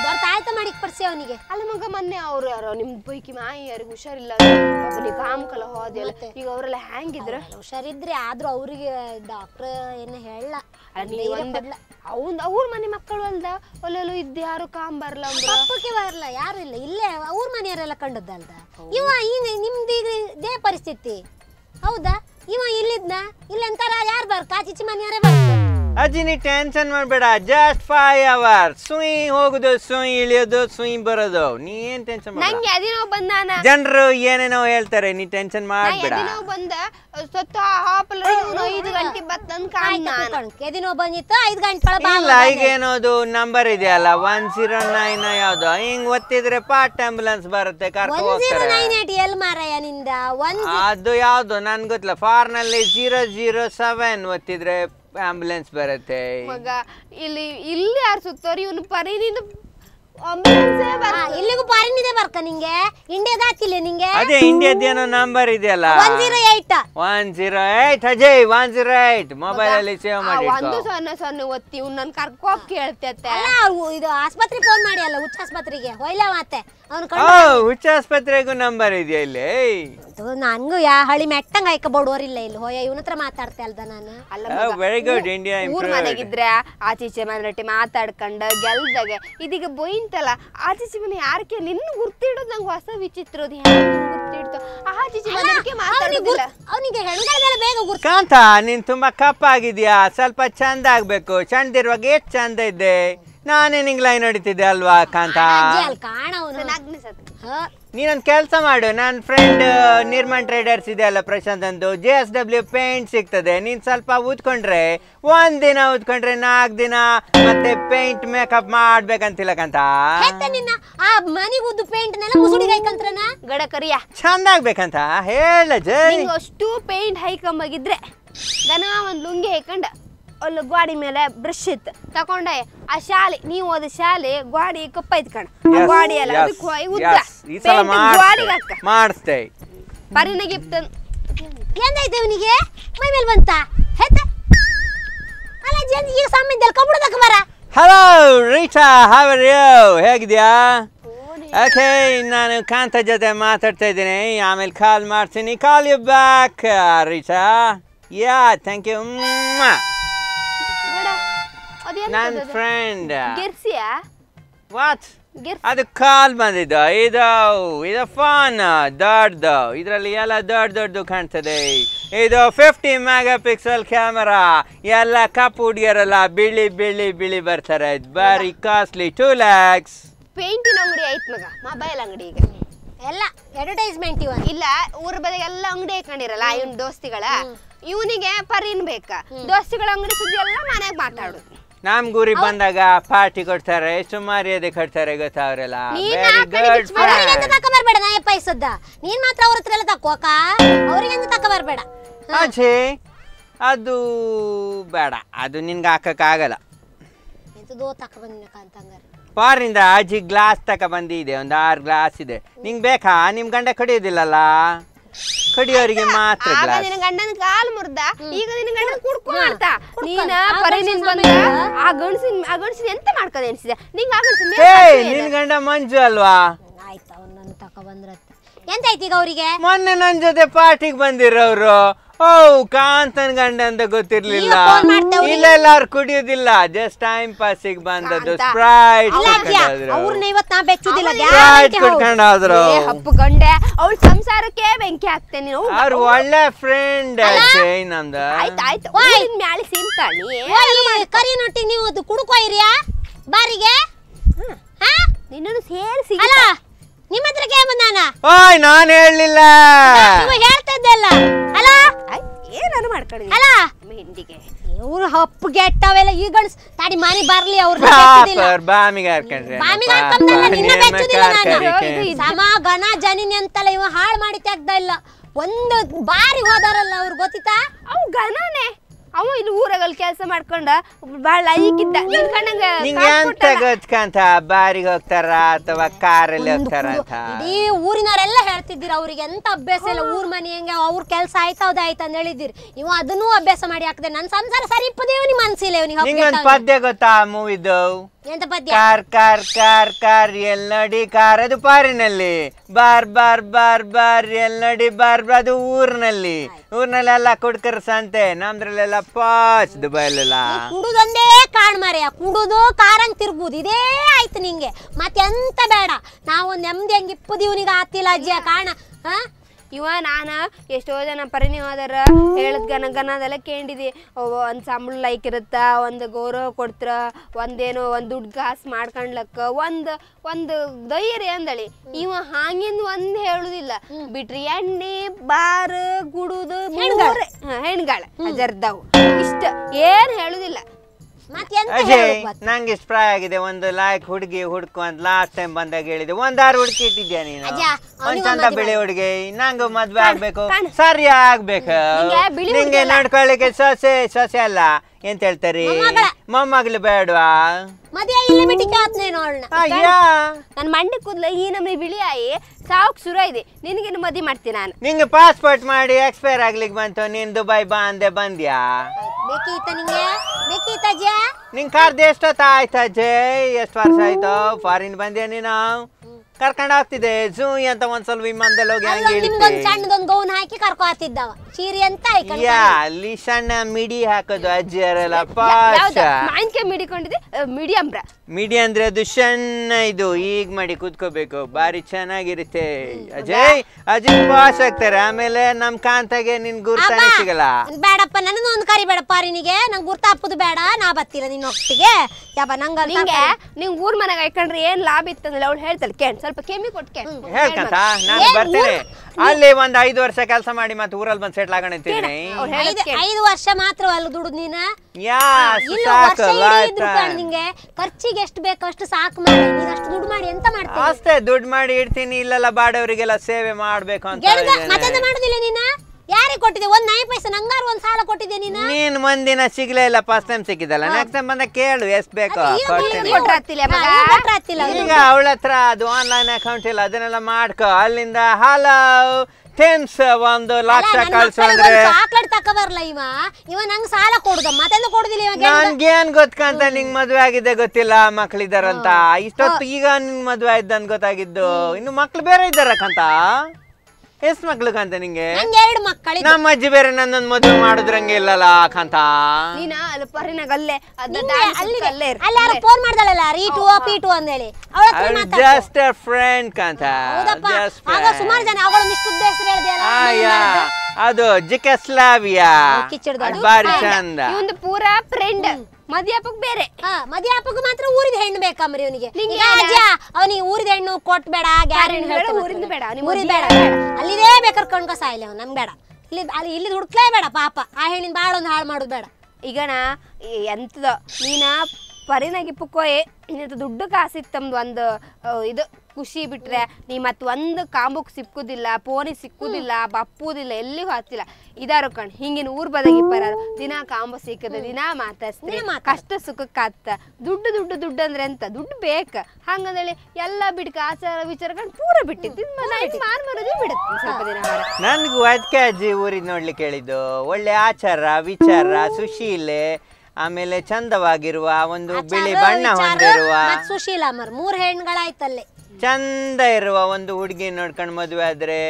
Speaker 5: ಬರ್ತ ಆಯ್ತ ಮಾಡಿ ಕೊಡ್ಸಿ ಅವನಿಗೆ?
Speaker 4: ಅಲ್ಲ ಮಗ ಮೊನ್ನೆ ಅವ್ರು ಯಾರೋ ನಿಮ್ ಬೈಕಿ ಮಾಯಿ ಯಾರಿಗೂ ಹುಷಾರಿಲ್ಲ. ಕಾಮಕಲ ಹೋದೆಲ್ಲ ಈಗ ಅವರೆಲ್ಲ ಹ್ಯಾಂಗಿದ್ರ?
Speaker 5: ಹುಷಾರಿದ್ರೆ ಆದ್ರೂ ಅವ್ರಿಗೆ ಡಾಕ್ಟರ್ ಏನು
Speaker 4: ಹೇಳಲ್ಲ. ಅವನ್ ಅವ್ರ ಮನೆ ಮಕ್ಕಳು ಅಲ್ದ? ಅಲ್ಲೆಲ್ಲೋ ಇದ್ದ ಯಾರು ಕಾಮ್ ಬರಲ್ಲ ಅಪ್ಪಕ್ಕೆ
Speaker 5: ತಪ್ಪಕ್ಕೆ ಬರಲ್ಲ ಯಾರು ಇಲ್ಲ. ಇಲ್ಲೇ ಅವ್ರ ಮನೆಯವರೆಲ್ಲ ಕಂಡದ್ದಲ್ದ? ಇವ ಈಗ ನಿಮ್ದು ಈಗ ಇದೇ ಪರಿಸ್ಥಿತಿ. ಹೌದಾ? ಇವ ಇಲ್ಲಿದ್ನ? ಇಲ್ಲಂತಾರ? ಯಾರು ಬರ್ ಕಾಚಿಚಿ ಮನೆಯವರೇ ಬರ್ಕ
Speaker 3: ಅಜ್ಜಿ ನೀ ಟೆನ್ಷನ್ ಮಾಡಬೇಡ. ಜಸ್ಟ್ ಫೈವ್ ಅವರ್ ಸುಯಿ ಹೋಗುದು ಸುಯಿ ಇಳಿಯೋದು ಸುಯಿ ಬರೋದು. ನೀ ಏನ್ ಟೆನ್ಷನ್ ಮಾಡ
Speaker 4: ನಂಗೆ ಅದಿನೋ ಬಂದಾನ
Speaker 3: ಜನರು ಏನೇನೋ ಹೇಳ್ತಾರೆ ನೀ ಟೆನ್ಷನ್ ಮಾಡಬೇಡ.
Speaker 4: ಎದಿನೋ ಬಂದ ಸೊತ್ತ ಹಾಪಲ್ ಇವನು ಐದು ಗಂಟೆ ಬತ್ತಂದ್
Speaker 5: ಬಂದಿತ್ತು ಐದು ಗಂಟೆ
Speaker 3: ಇಲ್ಲ ಈಗ ಏನೋದು ನಂಬರ್ ಇದೆಯಲ್ಲ ಒನ್ ಜೀರೋ ನೈನ್ ಯಾವ್ದು? ಹಿಂಗ್ ಒತ್ತಿದ್ರೆ ಪಾರ್ಟ್ ಆಂಬುಲೆನ್ಸ್ ಬರುತ್ತೆ
Speaker 5: ಕರ್ಕೊಂಡು
Speaker 3: ಹೋಗ್ತಾರೆ. ಅದು ಯಾವ್ದು? ನನ್ ಗೊತ್ತಿಲ್ಲ. ಫಾರ್ನಲ್ಲಿ ಜೀರೋ ಜೀರೋ ಸೆವೆನ್ ಒತ್ತಿದ್ರೆ ಆಂಬುಲೆನ್ಸ್ ಬರುತ್ತೆ.
Speaker 4: ಮಗ ಇಲ್ಲಿ ಇಲ್ಲಿ ಯಾರು ಸುತ್ತೋರಿ ಇವನು ಪರಿನಿಂದ ambulance ಫಾರಿನ್ ಇದೆ
Speaker 5: ಇಲ್ಲಿಗೂ ಬರ್ಕ ನಿಂಗೆ. ಇಂಡಿಯಾದ ಹಾಕಿಲ್ಲ ನಿಂಗೆ?
Speaker 3: ಅದೇ ಇಂಡಿಯಾದೇನೋ ನಂಬರ್ ಇದೆಯಲ್ಲ?
Speaker 5: One zero eight
Speaker 3: one zero eight Ajay one zero eight mobile ಅಲ್ಲಿ ಸೇವ್ ಮಾಡಿ
Speaker 4: ಒಂದು ಸೊನ್ನೆ ಸೊನ್ನೆ ಒತ್ತಿ ಇವ್ನು ನನ್ ಕರ್ಕೋ ಕೇಳ್ತೈತೆ.
Speaker 5: ಅಲ್ಲ ಇದು ಆಸ್ಪತ್ರೆ ಫೋನ್ ಮಾಡಿ ಅಲ್ಲ ಹುಚ್ಚ ಆಸ್ಪತ್ರೆಗೆ. ಹೊಯ್ಲ ಮಾತೆ? ಅವನು
Speaker 3: ಹುಚ್ಚ ಆಸ್ಪತ್ರೆಗೂ ನಂಬರ್ ಇದೆಯಾ ಇಲ್ಲಿ?
Speaker 5: ನನ್ಗೂ ಯಾ ಹಳಿ ಮೆಟ್ಟಂಗ ಆಯ್ಕ ಬಡವರಿಲ್ಲ ಇಲ್ಲಿ. ಹೋಯ ಇವನ ಹತ್ರ ಮಾತಾಡ್ತೆ ಅಲ್ದ ನಾನು.
Speaker 4: ಅಲ್ಲ ಗುಡ್
Speaker 3: ಇಂಡಿಯಾ
Speaker 4: ಊರ್. ಮನೆಗಿದ್ರೆ ಆಚೀಚೆ ಮನೆ ಮಾತಾಡ್ಕೊಂಡು ಗೆಲ್ದಾಗ. ಇದೀಗ ಬೊಯ್ತಲ್ಲ ಆಚೀಚೆ ಮನೆ ಯಾರಕ್ಕೆ ನಿನ್ನ ಗುರ್ತಿಡೋದು ನಂಗೆ ಹೊಸ ವಿಚಿತ್ರ ಅದು ಗುರ್ತಿಡ್ತು. ಆಚೀಚೆ ಮನೆಗೆ ಮಾತಾಡೋದಿಲ್ಲ.
Speaker 5: ಅವನಿಗೆ ಹೆಣ್ಗಳೆಲ್ಲ ಬೇಗ ಗುರ್ತ
Speaker 3: ಕಾಂತ ನೀನ್ ತುಂಬಾ ಕಪ್ಪಾಗಿದ್ಯಾ? ಸ್ವಲ್ಪ ಚಂದ ಆಗ್ಬೇಕು. ಚಂದಿರುವಾಗ ಎಷ್ಟು ಚಂದ ಇದ್ದೆ ನಾನೇ ನಿಂಗ್ ಲೈನ್ ಹೊಡಿತಿದ್ದೆ ಅಲ್ವಾ ಕಾಂತ? ನೀನೊಂದ್ ಕೆಲಸ ಮಾಡು ನನ್ನ ಫ್ರೆಂಡ್ ನಿರ್ಮನ್ ಟ್ರೇಡರ್ಸ್ ಇದೆ ಅಲ್ಲ ಪ್ರಶಾಂತ್ ಅಂದು ಜೆ ಎಸ್ ಡಬ್ಲ್ಯೂ ಪೇಂಟ್ ಸಿಗ್ತದೆ. ನೀನ್ ಸ್ವಲ್ಪ ಊದ್ಕೊಂಡ್ರೆ ಒಂದ್ ದಿನ ಊದ್ಕೊಂಡ್ರೆ ನಾಲ್ಕು ದಿನ ಮತ್ತೆ ಪೇಂಟ್ ಮೇಕಪ್ ಮಾಡ್ಬೇಕಂತಿಲ್ಲ ಕಂತ? ಚಂದ ಆಗ್ಬೇಕಂತ ಹೇಳ
Speaker 4: ಅಷ್ಟು ಪೇಂಟ್ ಹೈಕಂಬಾಗಿದ್ರೆ ದನ ಒಂದು ಲುಂಗಿ ಹಾಕೊಂಡ ಅಲ್ಲಿ ಗ್ವಾಡಿ ಮೇಲೆ ಬ್ರಷ್ ಇತ್ತು. ತಕೊಂಡೆ ಆ ಶಾಲೆ ನೀವು ಓದ ಶಾಲೆ ಗಾಡಿ ಕಪ್ಪೈತ್ ಕಣ. ಗಾಡಿ ಎಲ್ಲ
Speaker 3: yes,
Speaker 4: ಅದಕ್ಕೆ ಹೋಗಿ ಉದ್ದ. ಗಾಡಿಗೆ
Speaker 3: ಮಾಡಿಸ್ತೆ
Speaker 4: ಪರಿನ ಗಿಫ್ಟ್
Speaker 5: ಎಂದಾಯ್ತು ಇವನಿಗೆ? ಮೈ ಮೇಲೆ ಬಂತ? ಹೆತ್ತ? ಅಲ್ಲ ಜನ್ ಈಗ ಸಾಮಿದ್ದಲ್ಲಿ ಕಬ್ಬುಡದಕ್ಕೆ ಬರ
Speaker 3: hello Rita how are you ಹೇಗಿದ್ಯಾ? ಓಕೆ ನಾನು ಕಾಂತ ಜೊತೆ ಮಾತಾಡ್ತಾ ಇದ್ದೀನಿ. ಆಮೇಲೆ ಕಾಲ್ ಮಾಡ್ತೀನಿ. Call you back Richa. Yeah thank you ನನ್ನ ಫ್ರೆಂಡ್
Speaker 4: ಗೆರ್ಸಿಯಾ ಗೆರ್ಸಿ
Speaker 3: ಅದು ಕಾಲ್ ಬಂದಿದ್ದು. ಇದು ಇದು ಫೋನ್. ದೊಡ್ಡದು. ಇದರಲ್ಲಿ ಎಲ್ಲ ದೊಡ್ಡ ದೊಡ್ಡದು ಕಾಣ್ತದೆ. ಇದು ಫಿಫ್ಟಿ ಮೆಗಾ ಪಿಕ್ಸೆಲ್ ಕ್ಯಾಮರಾ ಎಲ್ಲ ಕಪ್ಪು ಹುಡುಗಿಯರೆಲ್ಲ ಬಿಳಿ ಬಿಳಿ ಬಿಳಿ ಬರ್ತಾರೆ. ಬಾರಿ ಕಾಸ್ಟ್ಲಿ ಟೂ ಲ್ಯಾಕ್ಸ್
Speaker 4: ಪೇಂಟಿನ ಅಂಗಡಿ ಐತ್ ಮಗ. ಮೊಬೈಲ್ ಅಂಗಡಿ ಈಗ.
Speaker 5: ಎಲ್ಲ ಅಡ್ವರ್ಟೈಸ್ಮೆಂಟ್ ಇವ
Speaker 4: ಇಲ್ಲ ಊರ ಬದಿಗೆ ಎಲ್ಲ ಅಂಗಡಿ ಹಾಕೊಂಡಿರಲ್ಲ ಇವನ್ ದೋಸ್ತಿಗಳ. ಇವನಿಗೆ ಪರಿನ್ ಬೇಕಾ? ದೋಸ್ತಿಗಳ ಅಂಗಡಿ ಸುದ್ದಿ ಎಲ್ಲ ಮನೆಗ್ ಮಾತಾಡುದು.
Speaker 3: ನಮ್ ಗುರಿ ಬಂದಾಗ ಪಾರ್ಟಿ ಕೊಡ್ತಾರೆ ಸುಮಾರಿಯದೆ ಕೊಡ್ತಾರೆ ಗೊತ್ತಾ ಅವರೆಲ್ಲ? ವೆರಿ ಗುಡ್
Speaker 5: ತಕ ಬರ್ಬೇಡ ನಾ ಪೈಸದ್ದ ನೀನ್ ಮಾತ್ರ ಅವ್ರ ಹತ್ರ ಎಲ್ಲ ತಕ್ಕೋಕ ಅವ್ರಿಗೆ ತಕ ಬರ್ಬೇಡ?
Speaker 3: ಆಚೆ ಅದು ಬೇಡ ಅದು ನಿನ್ಗೆ ಹಾಕಕ್ಕಾಗಲ್ಲ.
Speaker 5: ಎಂತದೋ ತಕ ಬಂದಿನ ಕಾಂತಂಗಾರ
Speaker 3: ಫಾರಿಂದ ಅಜ್ಜಿ ಗ್ಲಾಸ್ ತಕ ಬಂದಿದೆ ಒಂದು ಆರು ಗ್ಲಾಸ್ ಇದೆ. ನಿಂಗೆ ಬೇಕಾ? ನಿಮ್ ಗಂಡ ಕಡಿಯೋದಿಲ್ಲಲ್ಲ? ಕಡಿಯೋರಿಗೆ ಮಾತ್ರ
Speaker 4: ಆಗ ನಿನ್ನ ಗಂಡನ ಕಾಲ್ ಮುರ್ದ. ಈಗ ನಿನ್ನ ಗಂಡನ ಕುಡ್ಕೊ ಮಾಡ್ತಾ. ನೀನ
Speaker 5: ಆ
Speaker 4: ಪರಿನಿಂದ ಬಂದ. ಆ ಗಣಸಿನ ಆ ಗಣಸಿನ ಎಂತ ಮಾಡ್ಕದ ಎನಿಸಿದೆ ನಿಂಗ ಆ ಗಣಸಿನ
Speaker 3: ಏಯ್ ನಿನ್ ಗಂಡ ಮಂಜು ಅಲ್ವಾ?
Speaker 5: ಆಯ್ತು ಅವನನ್ನು ನನ್ನ ತಕ ಎಂತ ಎಂತಾಯ್ತು ಈಗ ಅವರಿಗೆ?
Speaker 3: ಮೊನ್ನೆ ನನ್ನ ಜೊತೆ ಪಾರ್ಟಿಗೆ ಬಂದಿರೋರು ಓ ಕಾಂತನ್ ಗಂಡ ಅಂತ ಗೊತ್ತಿರ್ಲಿಲ್ಲ.
Speaker 5: ಇಲ್ಲ.
Speaker 3: ಇಲ್ಲ ಎಲ್ಲಾರು ಕುಡಿಯೋದಿಲ್ಲ. ಜಸ್ಟ್ ಟೈಮ್ ಪಾಸಿಗೆ ಬಂದದ್ದು. ಸ್ಪ್ರೈಟ್
Speaker 5: ಅಲ್ಲ ಅವ್ರನ್ನ ಇವತ್ತು ನಾ ಬೆಚ್ಚುದಿಲ್ಲ.
Speaker 3: ಸ್ಪ್ರೈಟ್ ಕುಡ್ಕೊಂಡಾದ್ರು
Speaker 4: ಹಪ್ಪು ಗಂಡೆ. ಅವ್ಳ ಸಂಸಾರಕ್ಕೆ ಬೆಂಕಿ ಹಾಕ್ತೇನೆ
Speaker 3: ಅವ್ರು ಒಳ್ಳೆ ಫ್ರೆಂಡ್
Speaker 4: ಆಯ್ತು ಆಯ್ತು
Speaker 5: ಓಯ್.
Speaker 4: ಊರಿನ್ ಮ್ಯಾಲೆ ಸಿಂತಾಳಿ
Speaker 5: ಕರಿ ನೊಟ್ಟಿ ನೀವು ಅದು ಕುಡ್ಕೊಯ್ರಿಯಾ ಬಾರಿಗೆ? ಹಾ.
Speaker 4: ನಿನ್ನನ್ನು ಸೇರಿಸಿ
Speaker 5: ಅಲ್ಲ ನಿಮ್ಮ ಹತ್ರ ಕೇ ಬಂದಾನ
Speaker 3: ಓಯ್ ನಾನ್ ಹೇಳಲಿಲ್ಲ.
Speaker 5: ನೀವು ಅಲ್ಲ
Speaker 4: ಮೆಹಂದಿಗೆ.
Speaker 5: ಇವ್ರು ಗಂಡ್ಸ್ ತಾಡಿ ಮನೆ ಬರ್ಲಿ ಅವ್ರನ್ನ ಬೆಚ್ಚುದಿಲ್ಲ
Speaker 3: ಬಾಮಿಗೆ ಹಾರ್ಕೊಂಡ್ರೆ.
Speaker 5: ಬಾಮಿಗೆ ಹಾಕಂದಲ್ಲ ನಿನ್ನ ಬೆಚ್ಚುದಿಲ್ಲ ನಾನು.
Speaker 3: ಹಾರ್ಕೊಂಡ್ರೆ.
Speaker 5: ಸಮ ಘನ ಜನಿನಿ ಅಂತಲ್ಲ ಇವ ಹಾಳು ಮಾಡಿ ತೆಗ್ದ ಇಲ್ಲ. ಒಂದು ಬಾರಿ ಹೋದಾರಲ್ಲ ಅವ್ರು ಗೊತ್ತಿತ್ತಾ?
Speaker 4: ಅವ್ ಗಣನೆ ಅವ ಇಲ್ಲಿ ಊರಾಗಲ್ಲಿ ಕೆಲಸ ಮಾಡ್ಕೊಂಡ ಬಹಳ ಲೈಕಿದ್ದ
Speaker 3: ನಿಂಗೆ ಬಾರಿಗೆ ಹೋಗ್ತಾರ ಅಥವಾ ಕಾರಲ್ಲಿ ಹೋಗ್ತಾರ
Speaker 5: ಇಡೀ ಊರಿನವರೆಲ್ಲ ಹೇಳ್ತಿದ್ದೀರ ಅವ್ರಿಗೆ. ಎಂತ ಅಭ್ಯಾಸ ಇಲ್ಲ? ಊರ್ ಮನೆ ಹೆಂಗೆ? ಅವ್ರ ಕೆಲಸ ಆಯ್ತವ್ದು ಆಯ್ತ ಅಂತ ಹೇಳಿದಿರಿ ಇವ ಅದನ್ನೂ ಅಭ್ಯಾಸ ಮಾಡಿ ಹಾಕ್ದೆ. ನನ್ ಸಂಸಾರ ಸರಿ ಇಪ್ಪದೇ ಇವನಿಗೆ ಮನ್ಸಿಲ್ಲ ಇವನಿಗೆ
Speaker 3: ನಿಂಗೊಂದು ಪದ್ಯ ಗೊತ್ತಾ ಮೂವಿದು?
Speaker 5: ಎಂತ ಪದ್ಯ?
Speaker 3: ಕಾರ್ ಕಾರ್ ಕಾರ್ ಕಾರ್ ಎಲ್ ನೋಡಿ ಕಾರ್ ಅದು ಪಾರಿನಲ್ಲಿ. ಬಾರ್ ಬಾರ್ ಬಾರ್ ಬಾರ್ ಎಲ್ ನೋಡಿ ಬಾರ್ ಬಾರ್ ಅದು ಊರ್ನಲ್ಲಿ. ಎಲ್ಲ ಕುಡ್ಕರ್ ಸಂತೆ ನಮ್ದ್ರಲ್ಲೆಲ್ಲ ಪಾಚ್ ದುಬೈಲೆಲ್ಲ
Speaker 5: ಕುಡುದೊಂದೇ ಕಾಣ್ ಮಾರ್ಯ ಕುಡುದು ಕಾರಂಗ್ ತಿರ್ಗುದು. ಇದೇ ಆಯ್ತು ನಿಂಗೆ. ಮತ್ತೆ ಎಂತ ಬೇಡ. ನಾವು ನೆಮ್ಮದಿ ಹಂಗೆ ಇಪ್ಪು ದಿವನಿಗೆ ಆತಿಲ್ಲ ಅಜ್ಜಿಯ ಕಾಣ
Speaker 4: ಇವ ನಾನ ಎಷ್ಟೋ ಜನ ಪರಿಣಿ ಹೋದಾರ ಹೇಳದ್ ಗನ ಗನ ಅದೆಲ್ಲ ಕೇಳಿದಿ ಒಂದ್ ಸಂಬಳ ಲೈಕ್ ಇರುತ್ತ ಒಂದ್ ಗೌರವ ಕೊಡ್ತಾರ ಒಂದೇನೋ ಒಂದ್ ದುಡ್ಡು ಕಾಸು ಮಾಡ್ಕೊಂಡ್ಲಕ್ಕ ಒಂದ್ ಒಂದ್ ಧೈರ್ಯ ಅಂದಳಿ. ಇವ ಹಾಂಗಿಂದ ಒಂದ್ ಹೇಳುದಿಲ್ಲ. ಬಿಟ್ರಿ ಎಣ್ಣೆ ಬಾರ್ ಗುಡುದು ಹೆಣ್ಗಾಳ. ಹೆಣ್ಗಾಳ ಜರ್ದಾವು ಇಷ್ಟ ಏನ್ ಹೇಳುದಿಲ್ಲ.
Speaker 3: ಅಜಯ್? ನಂಗೆ ಇಷ್ಟ ಪ್ರಾಯ ಆಗಿದೆ. ಒಂದು ಲಾಯಕ್ ಹುಡುಗಿ ಹುಡುಕು ಅಂತ ಲಾಸ್ಟ್ ಟೈಮ್ ಬಂದಾಗ ಹೇಳಿದೆ. ಒಂದಾರು ಹುಡುಕಿ ಇಟ್ಟಿದ್ಯಾ ನೀನು? ಒಂದ್ ಚಂದ ಬಿಳಿ ಹುಡುಗಿ. ನಂಗೆ ಮದ್ವೆ ಆಗ್ಬೇಕು. ಸರಿ ಆಗ್ಬೇಕು
Speaker 4: ನಿಂಗೆ.
Speaker 3: ನಡ್ಕೊಳ್ಳಿಕ್ಕೆ ಸೊಸೆ ಸೊಸೆ ಅಲ್ಲ. ಎಂತ ಹೇಳ್ತಾರೆ
Speaker 5: ಮೊಮ್ಮಗಳ.
Speaker 3: ಬೇಡವಾ?
Speaker 5: ಮದುವೆ ಇಲ್ಲಿ ಬಿಟ್ಟಿ ಆತ್ನೇನೋ ಅವಳನ್ನ.
Speaker 3: ಅಯ್ಯ.
Speaker 4: ನನ್ ಮಂಡಿ ಕೂದ್ಲ ಈ ನಮ್ನಿ ಬಿಳಿ ಆಯಿ ಸಾವಕ್ ಶುರು ಇದೆ ನಿನಗಿನ್ನು ಮದಿ ಮಾಡ್ತೀನಿ ನಾನು.
Speaker 3: ನಿಂಗೆ ಪಾಸ್ಪೋರ್ಟ್ ಮಾಡಿ ಎಕ್ಸ್ಪೈರ್ ಆಗ್ಲಿಕ್ಕೆ ಬಂತು. ನೀನ್ ದುಬೈ ಬಾ ಅಂದೆ ಬಂದ್ಯಾ?
Speaker 5: ಬೇಕೀತ ನಿಂಗೆ? ಬೇಕೀತ ಅಜ್ಜ?
Speaker 3: ನಿಂಗ್ ಕಾರ್ದು ಎಷ್ಟೊತ್ತ ಆಯ್ತಾ ಜೈ ಎಷ್ಟು ವರ್ಷ ಆಯ್ತು? ಫಾರಿನ್ ಬಂದ್ಯಾ ನೀನು? ಕರ್ಕೊಂಡು ಹೋಗ್ತಿದ್ದೆ ಝೂ ಅಂತ ಒಂದ್ಸಲ ವಿಮಾನದಲ್ಲಿ ಹೋಗಿ ಹಂಗೆ
Speaker 5: ಸಣ್ಣದೊಂದ್ ಗೌನ್ ಹಾಕಿ ಕರ್ಕೊ ಹಾತಿದ್ದವ ಸೀರೆ ಅಂತ
Speaker 3: ಯಾ ಅಲ್ಲಿ ಸಣ್ಣ ಮಿಡಿ ಹಾಕೋದು ಅಜ್ಜಿಯರೆಲ್ಲ ಪಾಶ.
Speaker 4: ಮಾವಿನಕಾಯಿ ಮಿಡಿಕೊಂಡಿದೆ ಮೀಡಿಯಂ ಬ್ರಾ
Speaker 3: ಮಿಡಿ ಅಂದ್ರೆ ಅದು ಸಣ್ಣ ಇದು. ಈಗ ಮಾಡಿ ಕೂತ್ಕೋಬೇಕು. ಬಾರಿ ಚೆನ್ನಾಗಿರುತ್ತೆ. ಅಜಯ್ ಅಜಯ್ ಪಾಸ್ ಆಗ್ತಾರೆ. ಆಮೇಲೆ ನಮ್ ಕಾಂತಾಗೆ ನಿನ್ ಗುರ್ತಾನೆ ಸಿಗಲ್ಲ
Speaker 5: ಬೇಡಪ್ಪ ನನ್ನ ಒಂದ್ ಕರಿ ಬೇಡಪ್ಪ ನಿನಗೆ. ನಂಗೆ ಗುರ್ತಾಪುದು ಬೇಡ ನಾ ಬತ್ತಿಲ್ಲ ನಿನ್ನ ಒಟ್ಟಿಗೆ ಯಾವ ನಂಗೆ
Speaker 4: ನಿಂಗೆ ನಿಂಗ್ ಊರ್ ಮನೆಗೆ ಹಾಕೊಂಡ್ರೆ ಏನ್ ಲಾಭ ಇತ್ತಂದ್ರೆ ಅವ್ಳು ಹೇಳ್ತಾಳೆ ಕೇಳ್ ಸ್ವಲ್ಪ ಕೆಮ್ಮಿ ಕೊಟ್ಕೆ.
Speaker 3: ಹೇಳ್ಕಂತ ನಾನು ಬರ್ತೇನೆ. ಅಲ್ಲಿ ಒಂದ್ ಐದು ವರ್ಷ ಕೆಲಸ ಮಾಡಿ ಮತ್ತೆ ಊರಲ್ಲಿ ಬಂದ್ ಸೆಟ್ಲ್ ಆಗೋಣ
Speaker 4: ಅಂತೀನಿ
Speaker 5: ಐದು ಐದು ವರ್ಷ ಮಾತ್ರ ಅಲ್ಲಿ ದುಡುದ್ ನೀನ? ನಿಂಗೆ. ಖರ್ಚಿಗೆ ಎಷ್ಟು ಬೇಕು ಅಷ್ಟು ಸಾಕು ಮಾಡಿ ನೀನ್ ಅಷ್ಟು ದುಡ್ಡು ಮಾಡಿ ಎಂತ ಮಾಡ್ತೀನಿ
Speaker 3: ಅಷ್ಟೇ ದುಡ್ಡು ಮಾಡಿ ಇಡ್ತೀನಿ ಇಲ್ಲೆಲ್ಲ ಬಾಡವರಿಗೆಲ್ಲ ಸೇವೆ ಮಾಡ್ಬೇಕು ಅಂತ
Speaker 5: ಮಾಡುದಿಲ್ಲ ನೀನ? ಯಾರಿಗೆ ಕೊಟ್ಟಿದ್ದೆ ಒಂದ್ ನೈ ಪೈಸೆ ನಂಗಾರು ಒಂದ್ ಸಾಲ ಕೊಟ್ಟಿದ್ದೆ ನೀನು?
Speaker 3: ನೀನ್ ಒಂದಿನ ಸಿಗ್ಲೇ ಇಲ್ಲ ಫಸ್ಟ್ ಟೈಮ್ ಸಿಕ್ಕಿದಲ್ಲ ನೆಕ್ಸ್ಟ್ ಟೈಮ್ ಬಂದ ಕೇಳು ಎಷ್ಟ್ ಬೇಕು
Speaker 5: ಈಗ.
Speaker 3: ಅವಳ ಹತ್ರ ಅದು ಆನ್ಲೈನ್ ಅಕೌಂಟ್ ಇಲ್ಲ ಅದನ್ನೆಲ್ಲ ಮಾಡ್ಕೋ. ಅಲ್ಲಿಂದ ಹಲೋ ಟೆನ್ಸ್ ಒಂದು ಲಕ್ಷ ಕಳ್ಸು ಅಂದ್ರೆ
Speaker 5: ಚಾಕ್ಲೇಟ್ ತಕ ಬರ್ಲ ಇವ? ಇವ ನಂಗ್ ಸಾಲ ಕೊಡುದ? ಮತ್ತೆಂತ ಕೊಡುದಿಲ್ಲ ಇವಾಗ.
Speaker 3: ನನ್ಗೇನ್ ಗೊತ್ಕಂತ ನಿಂಗ್ ಮದ್ವೆ ಆಗಿದೆ ಗೊತ್ತಿಲ್ಲ ಮಕ್ಳಿದಾರಂತ ಇಷ್ಟೊತ್ತು ಈಗ ನಿಂಗ್ ಮದ್ವೆ ಅಂತ ಗೊತ್ತಾಗಿದ್ದು. ಇನ್ನು ಮಕ್ಳು ಬೇರೆ ಇದ್ದಾರಕ್ಕಂತ? ಎಷ್ಟ್ ಮಕ್ಳು ಕಾಂತ ನಿಂಗೆ?
Speaker 5: ನಂಗೆ ಎರಡು ಮಕ್ಕಳು
Speaker 3: ನಮ್ಮ ಅಜ್ಜಿ ಬೇರೆ ನನ್ನೊಂದು ಮದ್ವೆ ಮಾಡಿದ್ರಂಗೆ ಇಲ್ಲಲ್ಲ ಕಾಂತ
Speaker 4: ನೀನ ಅಲ್ಲಿ ಪರಿನಾಗ ಅಲ್ಲೇ
Speaker 5: ಅಲ್ಲಿ
Speaker 4: ಅಲ್ಲೇ.
Speaker 5: ಅಲ್ಲಿ ಯಾರೋ ಫೋನ್ ಮಾಡ್ದಳಲ್ಲ ರೀಟು ಪೀಟು ಹೇಳಿ ಅವಳ ಹತ್ರ.
Speaker 3: ಜಸ್ಟ್ ಅ ಫ್ರೆಂಡ್ ಕಾಂತ
Speaker 5: ಹೌದಪ್ಪ.
Speaker 3: Just
Speaker 5: ಆಗ ಸುಮಾರು ಜನ ಅವಳೊಂದು ಇಷ್ಟುದ್ದ ಹೆಸರು ಹೇಳ್ದೆಯಲ್ಲ
Speaker 3: ಆಯಾ ಅದು ಜಿಕೆಸ್ಲಾವಿಯಾ.
Speaker 5: ಸ್ಲಾವಿಯಾ
Speaker 3: ಅದು ಬಾರಿ ಚಂದ.
Speaker 4: ಒಂದು ಪೂರಾ ಫ್ರೆಂಡ್ ಮದ್ಯಾಪಕ್ ಬೇರೆ.
Speaker 5: ಹಾ ಅಪ್ಪಗೂ ಮಾತ್ರ ಊರಿದ ಹೆಣ್ಣು ಬೇಕಂಬ್ರಿ ಇವನಿಗೆ
Speaker 4: ನಿಂಗೆ
Speaker 5: ಈಗ ಅಜ್ಜ ಅವನಿಗೆ ಊರಿದ ಹೆಣ್ಣು ಕೊಟ್ಬೇಡ ಗ್ಯಾರಂಟಿ
Speaker 4: ಬೇಡ, ಊರಿಂದ ಬೇಡ,
Speaker 5: ಊರಿದ ಬೇಡ. ಅಲ್ಲಿದೇ ಬೇಕಾದ್ರೆ ಕಣ್ಕೊ ಸಾಯಿಲ್ಲ ಅವ್ನು ನಮ್ಗೆ ಬೇಡ. ಇಲ್ಲಿ ಅಲ್ಲಿ ಇಲ್ಲಿ ಹುಡುಕ್ಲೇ ಬೇಡ ಪಾಪ. ಆ ಹೆಣ್ಣಿನ ಬಾಳ ಒಂದು ಹಾಳು ಮಾಡೋದು ಬೇಡ.
Speaker 4: ಈಗಣ ಎಂತದ ನೀನ ಪರಿನಾಗಿ ಪುಕ್ಕೋಯೆ ನಿನ್ನ ದುಡ್ಡು ಕಾಸಿತ್ತಮ್ದು ಒಂದು ಇದು ಖುಷಿ ಬಿಟ್ರೆ ನೀ ಮತ್ ಒಂದು ಕಾಂಬುಕ್ ಸಿಕ್ಕುದಿಲ್ಲ ಪೋನಿ ಸಿಕ್ಕುದಿಲ್ಲ ಬಪ್ಪುದಿಲ್ಲ ಎಲ್ಲಿಗೂ ಹತ್ತಿಲ್ಲ ಇದಾರು ಕಣ್ ಹಿಂಗಿನ ಊರ್ ಬದಗಿ ಬರಾರು ದಿನ ಕಾಂಬು ಸಿಕ್ಕದ ದಿನ ಮಾತಾಡ್ಸ್ತೀನಿ. ಕಷ್ಟ ಸುಖಕ್ಕೆ ಆತ್ತ ದುಡ್ಡು ದುಡ್ಡು ದುಡ್ಡು ಅಂದ್ರೆ ಎಂತ? ದುಡ್ಡು ಬೇಕ. ಹಂಗಂದೇಳಿ ಎಲ್ಲ ಬಿಡ್ಕ ಆಚಾರ ವಿಚಾರಗಳು ಪೂರ ಬಿಟ್ಟಿದ್ದು ಮಾರ್ ಮರೋದು ಬಿಡುತ್ತೆ ಸ್ವಲ್ಪ ದಿನ
Speaker 3: ನನ್ಗೂ ಅದಕ್ಕೆ ಅಜ್ಜಿ ಊರಿಗೆ ನೋಡ್ಲಿಕ್ಕೆ ಹೇಳಿದ್ದು. ಒಳ್ಳೆ ಆಚಾರ ವಿಚಾರ ಸುಶೀಲೆ ಆಮೇಲೆ ಚಂದವಾಗಿರುವ ಒಂದು ಬಿಳಿ ಬಣ್ಣ
Speaker 5: ವಿಚಾರ,
Speaker 3: ಹೊಂದಿರುವ
Speaker 5: ಮತ್ತ್ ಸುಶೀಲ ಅಮ್ಮರ್ ಮೂರ್ ಹೆಣ್ಗಳಾಯ್ತಲ್ಲಿ.
Speaker 3: ಚಂದ ಇರುವ ಒಂದು ಹುಡುಗಿ ನೋಡ್ಕೊಂಡು ಮದುವೆ ಆದ್ರೆ.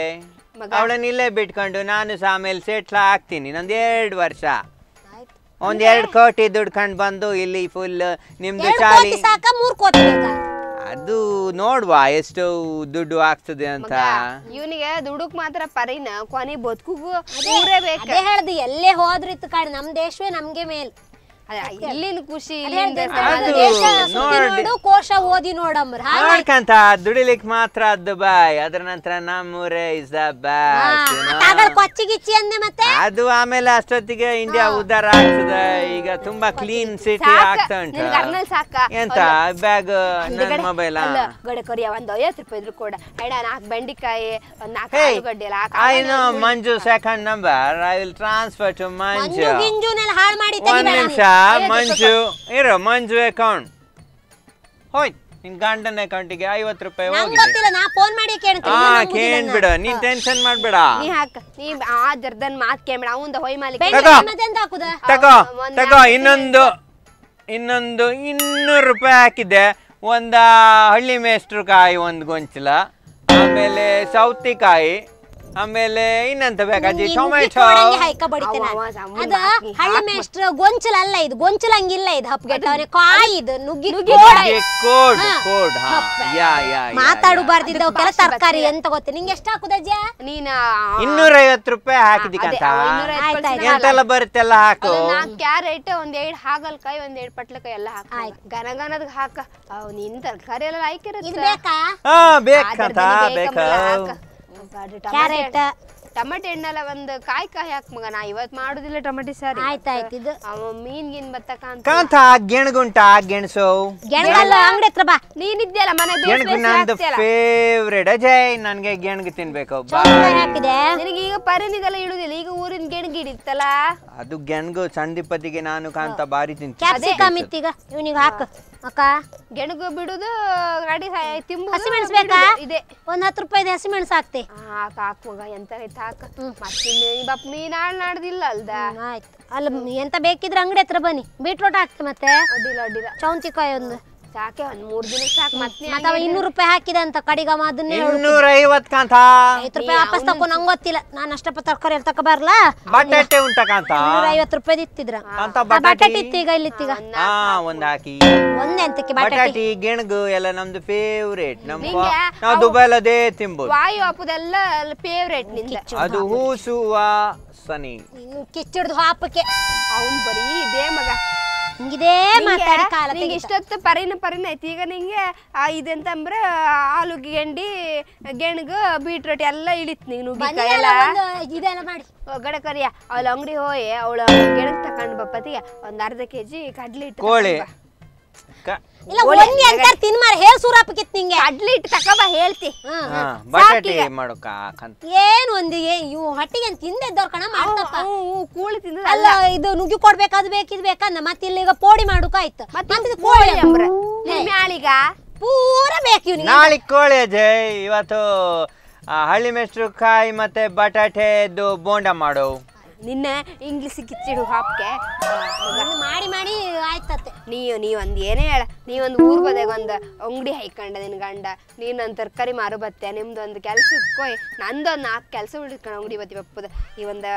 Speaker 3: ಅವಳನ್ನ ಇಲ್ಲೇ ಬಿಟ್ಕೊಂಡು ನಾನು ಸಹ ಆಮೇಲೆ ಸೆಟ್ಲ್ ಆಗ್ತೀನಿ ನಂದು ಎರಡು ವರ್ಷ. ಒಂದ್ ಎರಡು ಕೋಟಿ ದುಡ್ಕೊಂಡು ಬಂದು ಇಲ್ಲಿ ಫುಲ್ ನಿಮ್ದು ಚಾಲಿ ಅದು ನೋಡುವ ಎಷ್ಟು ದುಡ್ಡು ಆಗ್ತದೆ ಅಂತ.
Speaker 4: ಇವನಿಗೆ ದುಡುಕ್ ಮಾತ್ರ ಪರಿನ ಕೊನೆ ಬದುಕುಗೂ ಊರೇ ಬೇಕ.
Speaker 5: ಹೇಳ್ದು ಎಲ್ಲೇ ಹೋದ್ರಿತ್ತು ಕಾಡ್ ನಮ್ ದೇಶವೇ ನಮ್ಗೆ ಮೇಲ್.
Speaker 4: ಇಲ್ಲಿನ ಖುಷಿ
Speaker 5: ಅದೇ
Speaker 3: ಅದು ನೋಡಿ.
Speaker 5: ಕೋಶ ಓದಿ ನೋಡಂಬ್ರ.
Speaker 3: ನೋಡ್ಕಂತ ದುಡಿಲಿಕ್ ಮಾತ್ರ ದುಬಾಯ್ ಅದ್ರ ನಂತರ ನಮ್ಮೂರೇ ಇಸ್ ದ
Speaker 5: ಆಗಳ ಕೊಚ್ಚಿ ಗಿಚ್ಚಿ ಅಂದೆ ಮತ್ತೆ?
Speaker 3: ಅದು ಆಮೇಲೆ ಅಷ್ಟೊತ್ತಿಗೆ ಇಂಡಿಯಾ ಉದ್ದಾರ ಆಗ್ತದೆ. ಈಗ ತುಂಬಾ ಕ್ಲೀನ್ ಸಿಟಿ ಆಗ್ತಾ ಉಂಟು.
Speaker 4: ಸಾಕ.
Speaker 3: ಎಂತ? ಬ್ಯಾಗ್ ನನ್ನ ಮೊಬೈಲ್
Speaker 4: ಅಲ್ಲ ಗಡೆ ಕೊರಿಯ ಒಂದ್ ಐವತ್ತು ರೂಪಾಯಿ ಇದ್ರು ಕೂಡ. ಎಡ ನಾಲ್ಕು ಬೆಂಡಿಕಾಯಿ ಒಂದ್ ನಾಲ್ಕು ಆಲೂಗಡ್ಡೆ I
Speaker 3: know Manju second number I will transfer to Manju
Speaker 5: Manju ಗಿಂಜುನೆಲ್ಲ ಹಾಳು ಮಾಡಿ
Speaker 3: ಒಂದ್ ನಿಮಿಷ. ಮಂಜು ಇರೋ ಮಂಜು ಅಕೌಂಟ್ ಹೋಯ್ ನಿನ್ ಗಂಡನ ಅಕೌಂಟಿಗೆ ಐವತ್ತು ರೂಪಾಯಿ
Speaker 5: ಹೋಗಿ
Speaker 3: ಹೋಗಿದೆ.
Speaker 5: ನಾ ಫೋನ್ ಮಾಡಿ ಕೇಳ್ತೀನಿ.
Speaker 3: ಹಾ
Speaker 5: ನಂಬುದಿಲ್ಲ
Speaker 3: ಕೇಳ್ಬಿಡು ನೀನ್ ಟೆನ್ಷನ್ ಮಾಡ್ಬೇಡ.
Speaker 4: ನೀ ಹಾಕ ನೀ ಆ ಜರ್ದನ್ ಮಾತ್ ಕೇಳ್ಬೇಡ ಅವಂದ ಹೊಯ್
Speaker 5: ಬೆಂಡಿಕಾಯಿ
Speaker 3: ತಗೋ. ತಗೋ ಇನ್ನೊಂದು ಇನ್ನೊಂದು ಇನ್ನೂರು ರೂಪಾಯಿ ಹಾಕಿದ್ದೆ. ಒಂದ ಹಳ್ಳಿ ಮೇಸ್ಟ್ರು ಕಾಯಿ ಒಂದು ಗೊಂಚಲ. ಆಮೇಲೆ ಸೌತಿಕಾಯಿ ಆಮೇಲೆ ಇನ್ನಂತ ಬೇಕಾಜಿ ಟೊಮೆಟೊ
Speaker 5: ನಾನು. ಅದ ಹಳ್ಳಿ ಮೇಷ್ಟ್ರ ಗೊಂಚಲ ಅಲ್ಲ ಇದು ಗೊಂಚಲ ಹಂಗಿಲ್ಲ ಇದು ಹಪ್ಗೆಟ್ ಅವ್ರೆ ಕಾಯಿ ಇದು ನುಗ್ಗಿ
Speaker 4: ನುಗ್ಗಿ
Speaker 5: ಕೋಡ್.
Speaker 3: ಕೋಡ್.
Speaker 5: ಹಾ.
Speaker 3: ಯಾ ಯಾ ಯಾ,
Speaker 5: ಮಾತಾಡು
Speaker 3: ಯಾ.
Speaker 5: ಬರ್ದಿದ್ದವಕ್ಕೆಲ್ಲ ತರಕಾರಿ ಎಂತ ಗೊತ್ತೆ? ನಿಂಗೆ ಎಷ್ಟು ಹಾಕುದಜ್ಜ
Speaker 4: ನೀನ?
Speaker 3: ಇನ್ನೂರೈವತ್ತು ರೂಪಾಯಿ
Speaker 5: ಹಾಕಿದಿ.
Speaker 4: ಕೊಡ್ಸಿದ್ನಲ್ಲ.
Speaker 3: ಎಂತೆಲ್ಲ ಬರುತ್ತೆಲ್ಲ ಹಾಕು?
Speaker 4: ಅದು ಕ್ಯಾರೆಟ್ ಒಂದ್ ಎರಡ್ ಹಾಗಲ್ಕಾಯಿ ಒಂದ್ ಎರಡ್ ಪಟ್ಲಕಾಯಿ ಎಲ್ಲ ಹಾಕ.
Speaker 5: ಗನಗನದ
Speaker 4: ಗನ ಗನದ್ ಹಾಕ. ಅವ್ ನಿನ್ ತರಕಾರಿ ಎಲ್ಲ ಹಾಕಿರ
Speaker 5: ಇದು ಬೇಕಾ?
Speaker 3: ಹಾ ಬೇಕಂತ ಬೇಕು.
Speaker 5: ಕ್ಯಾರೆಟ್.
Speaker 4: ಟಮಟೆ ಹಣ್ಣೆಲ್ಲ ಒಂದು ಕಾಯಿ ಕಾಯಿ ಹಾಕ್ ಮಗ ನಾ ಇವತ್ ಮಾಡುದಿಲ್ಲ ಟಮಟೆ ಸಾರಿ.
Speaker 5: ಆಯ್ತಾಯ್ತು ಇದು.
Speaker 4: ಅವ ಮೀನ್ ಗಿನ್ ಬತ್ತ ಅಂತ
Speaker 3: ಕಾಂತ ಗೆಣಗುಂಟ ಗೆಣಸು.
Speaker 5: ಗೆಣಗಲ್ಲ ಅಂಗಡಿ ಹತ್ರ ಬಾ.
Speaker 4: ನೀನಿದ್ಯಲ್ಲ ಮನೆ
Speaker 3: ಗೆಣಗು ನಂದು ಫೇವ್ರೇಟ್ ಅಜಯ್ ನನ್ಗೆ ಗೆಣಗು ತಿನ್ಬೇಕು.
Speaker 5: ಹಾಕಿದೆ.
Speaker 4: ನಿನಗೆ ಈಗ ಪರಿನಿದೆಲ್ಲ ಇಡುದಿಲ್ಲ ಈಗ ಊರಿನ ಗೆಣಗಿ ಹಿಡಿತಲ್ಲ
Speaker 3: ಅದು ಗೆಣಗು ಸಂದಿಪತಿಗೆ ನಾನು ಕಾಂತ ಬಾರಿ ತಿಂತೀನಿ.
Speaker 5: ಕ್ಯಾಪ್ಸಿಕಮ್ ಇತ್ತೀಗ. ಇವನಿಗೆ ಹಾಕು. ಅಕ್ಕ?
Speaker 4: ಗೆಣಗು ಬಿಡುದು ಗಾಡಿ ತಿಂಬು
Speaker 5: ಹಸಿಮೆಣಸು ಬೇಕಾ?
Speaker 4: ಇದೆ.
Speaker 5: ಒಂದ್ ಹತ್ತು ರೂಪಾಯಿ ಹಸಿಮೆಣಸು ಹಾಕ್ತೆ.
Speaker 4: ಹಾಕ ಹಾಕ್ ಮಗ ಎಂತ ಐತೆ ಹಾಕ. ಮತ್ತೆ ಈ ಬಪ್ ನೀ ನಾಳೆ ನಾಡ್ದಿಲ್ಲ ಅಲ್ದ?
Speaker 5: ಆಯ್ತು. ಅಲ್ಲ ಎಂತ ಬೇಕಿದ್ರೆ ಅಂಗಡಿ ಹತ್ರ ಬನ್ನಿ. ಬೀಟ್ರೋಟ್ ಹಾಕ್ತೆ ಮತ್ತೆ.
Speaker 4: ಅಡ್ಡಿಲ್ಲ ಅಡ್ಡಿಲ್ಲ.
Speaker 5: ಚೌಂತಿಕಾಯಿ ಒಂದು.
Speaker 4: ಸಾಕೆ ಒಂದ್ ಮೂರ್ ದಿನ ಸಾಕು ಮತ್ತೆ
Speaker 5: ಮತ್ತ ಅವ ಇನ್ನೂರು ರೂಪಾಯಿ ಹಾಕಿದೆ ಅಂತ ಕಡಿಗಮ್ಮ ಅದನ್ನೇ
Speaker 3: ಇನ್ನೂರ ಐವತ್ ಕಾಂತ.
Speaker 5: ಐವತ್ತು ರೂಪಾಯಿ ವಾಪಸ್ ತಕೊ ನಂಗೆ ಗೊತ್ತಿಲ್ಲ. ನಾನು ಅಷ್ಟಪ್ಪ ತರಕಾರಿ ಎಲ್ಲಿ ತಕ ಬರ್ಲ?
Speaker 3: ಬಟಾಟೆ ಉಂಟ ಕಾಂತ?
Speaker 5: ನೂರ ಐವತ್ತು ರೂಪಾಯಿ ಇತ್ತಿದ್ರ ಬಟಾಟೆ? ಇತ್ತು ಈಗ ಇಲ್ಲಿತ್ತೀಗ
Speaker 3: ಹಾ ಒಂದ್ ಹಾಕಿ.
Speaker 5: ಒಂದೇ ಅಂತಕ್ಕೆ ಬಟಾಟಿ?
Speaker 3: ಗಿಣಗು ಎಲ್ಲ ನಮ್ದು ಫೇವ್ರೇಟ್ ನಮ್ ನಾವು ದುಬೈಲ್ ಅದೇ ತಿನ್ಬೋದು.
Speaker 4: ವಾಯು ಹಾಪುದೆಲ್ಲ ಫೇವ್ರೇಟ್ನಿಂದ.
Speaker 3: ಅದು ಹೂಸುವ ಸನಿ.
Speaker 5: ಕಿಚ್ಚಿಡ್ದು ಹಾಪಕ್ಕೆ.
Speaker 4: ಅವನ್ ಬರೀ ಇದೇ ಮಗ.
Speaker 5: ಹಿಂಗಿದೇ ಮಾತಾಡಿ ಕಾಲ
Speaker 4: ನಿಂಗೆ ಇಷ್ಟೊತ್ತು ಪರಿನ ಪರಿನ ಐತಿ ಈಗ ನಿಂಗೆ ಆ ಅಂದ್ರೆ ಅಂದ್ರ ಆಲೂಗಿ ಗೆಂಡಿ ಗೆಣಗು ಬೀಟ್ರೋಟ್ ಎಲ್ಲ ಇಳಿತ್ ನೀನು
Speaker 5: ಇದೆಲ್ಲ ಮಾಡಿ.
Speaker 4: ಗಡ ಕರಿಯ ಅವಳ ಅಂಗಡಿ ಹೋಯ್ ಅವಳ ಗೆಣಗ್ ತಕೊಂಡ್ ಬಪ್ಪತಿಗೆ ಒಂದ್ ಅರ್ಧ ಕೆಜಿ ಕಡ್ಲಿ ಇಟ್ಟು
Speaker 3: ಕೋಳಿ.
Speaker 5: ಇಲ್ಲ ಒಂದಿ ಅಂತ ತಿನ್ಮಾರ. ಹೇಳ್ ಸೂರಾಪಕ್ಕಿತ್ ನಿಂಗೆ.
Speaker 4: ಕಡ್ಲಿ ಇಟ್ಟು ತಕಬ ಹೇಳ್ತಿ.
Speaker 3: ಬಟಾಟಿ ಮಾಡೋಕ ಕಂತ
Speaker 5: ಏನ್ ಒಂದು ಇವು ಹಟ್ಟಿಗೆ ತಿಂದೆ ತಿಂದಿದ್ದವ್ರ ಕಣ ಮಾಡ್ತಪ್ಪ.
Speaker 4: ಕೂಳಿ ತಿಂದ
Speaker 5: ಅಲ್ಲ ಇದು ನುಗ್ಗಿ ಕೊಡ್ಬೇಕು ಅದು ಬೇಕಿದ್ ಬೇಕಂದ ಮತ್ತೆ ಇಲ್ಲಿ ಈಗ ಪೋಡಿ ಮಾಡುಕ
Speaker 4: ಆಯ್ತು.
Speaker 5: ಮತ್ತೆ
Speaker 4: ಕೋಳಿ ಅಂಬ್ರ. ಮ್ಯಾಳಿಗ?
Speaker 5: ಪೂರ ಬೇಕು ಇವ್ನಿಗೆ.
Speaker 3: ನಾಳೆ ಕೋಳಿ ಅಜಯ್ ಇವತ್ತು ಹಳ್ಳಿ ಮೆಣಸು ಕಾಯಿ ಮತ್ತೆ ಬಟಾಟೆದ್ದು ಬೋಂಡ ಮಾಡು.
Speaker 4: ನಿನ್ನ ಇಂಗ್ಲಿಷ್ ಕಿಚ್ಚಿಡು ಹಾಪ್ಕೆ
Speaker 5: ಮಾಡಿ ಮಾಡಿ ಆಯ್ತತ್ತೆ.
Speaker 4: ನೀ ನೀ ಒಂದು ಏನೇ ಹೇಳ ನೀ ಊರು ಊರ್ ಬದಾಗ ಒಂದು ಅಂಗಡಿ ಹೈಕಂಡ ನಿನ್ ಗಂಡ. ನೀನು ನನ್ನ ತರಕಾರಿ ಮಾರು ಬತ್ತೆ ನಿಮ್ದು ಒಂದು ಕೆಲ್ಸಕ್ಕೆ ನಂದು ಒಂದು ನಾಲ್ಕು ಕೆಲಸ ಉಳಿದ್ಕಣ ಅಂಗಡಿ ಬತ್ತಿ ಬಪ್ಪದ. ಈ ಒಂದು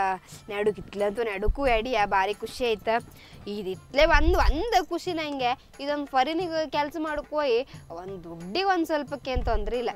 Speaker 4: ನಡುಕ್ ಇತ್ಲಂತೂ ನಡುಕು ಎಡಿಯ ಭಾರಿ ಖುಷಿ ಆಯ್ತ ಇತ್ಲೆ ಒಂದು ಒಂದು ಖುಷಿ ನಂಗೆ. ಇದೊಂದು ಫರಿನಿಗೆ ಕೆಲಸ ಮಾಡು ಕೊಯ್ ಒಂದು ದುಡ್ಡಿಗೆ ಒಂದು ಸ್ವಲ್ಪಕ್ಕೆ ಏನು ತೊಂದ್ರೆ ಇಲ್ಲ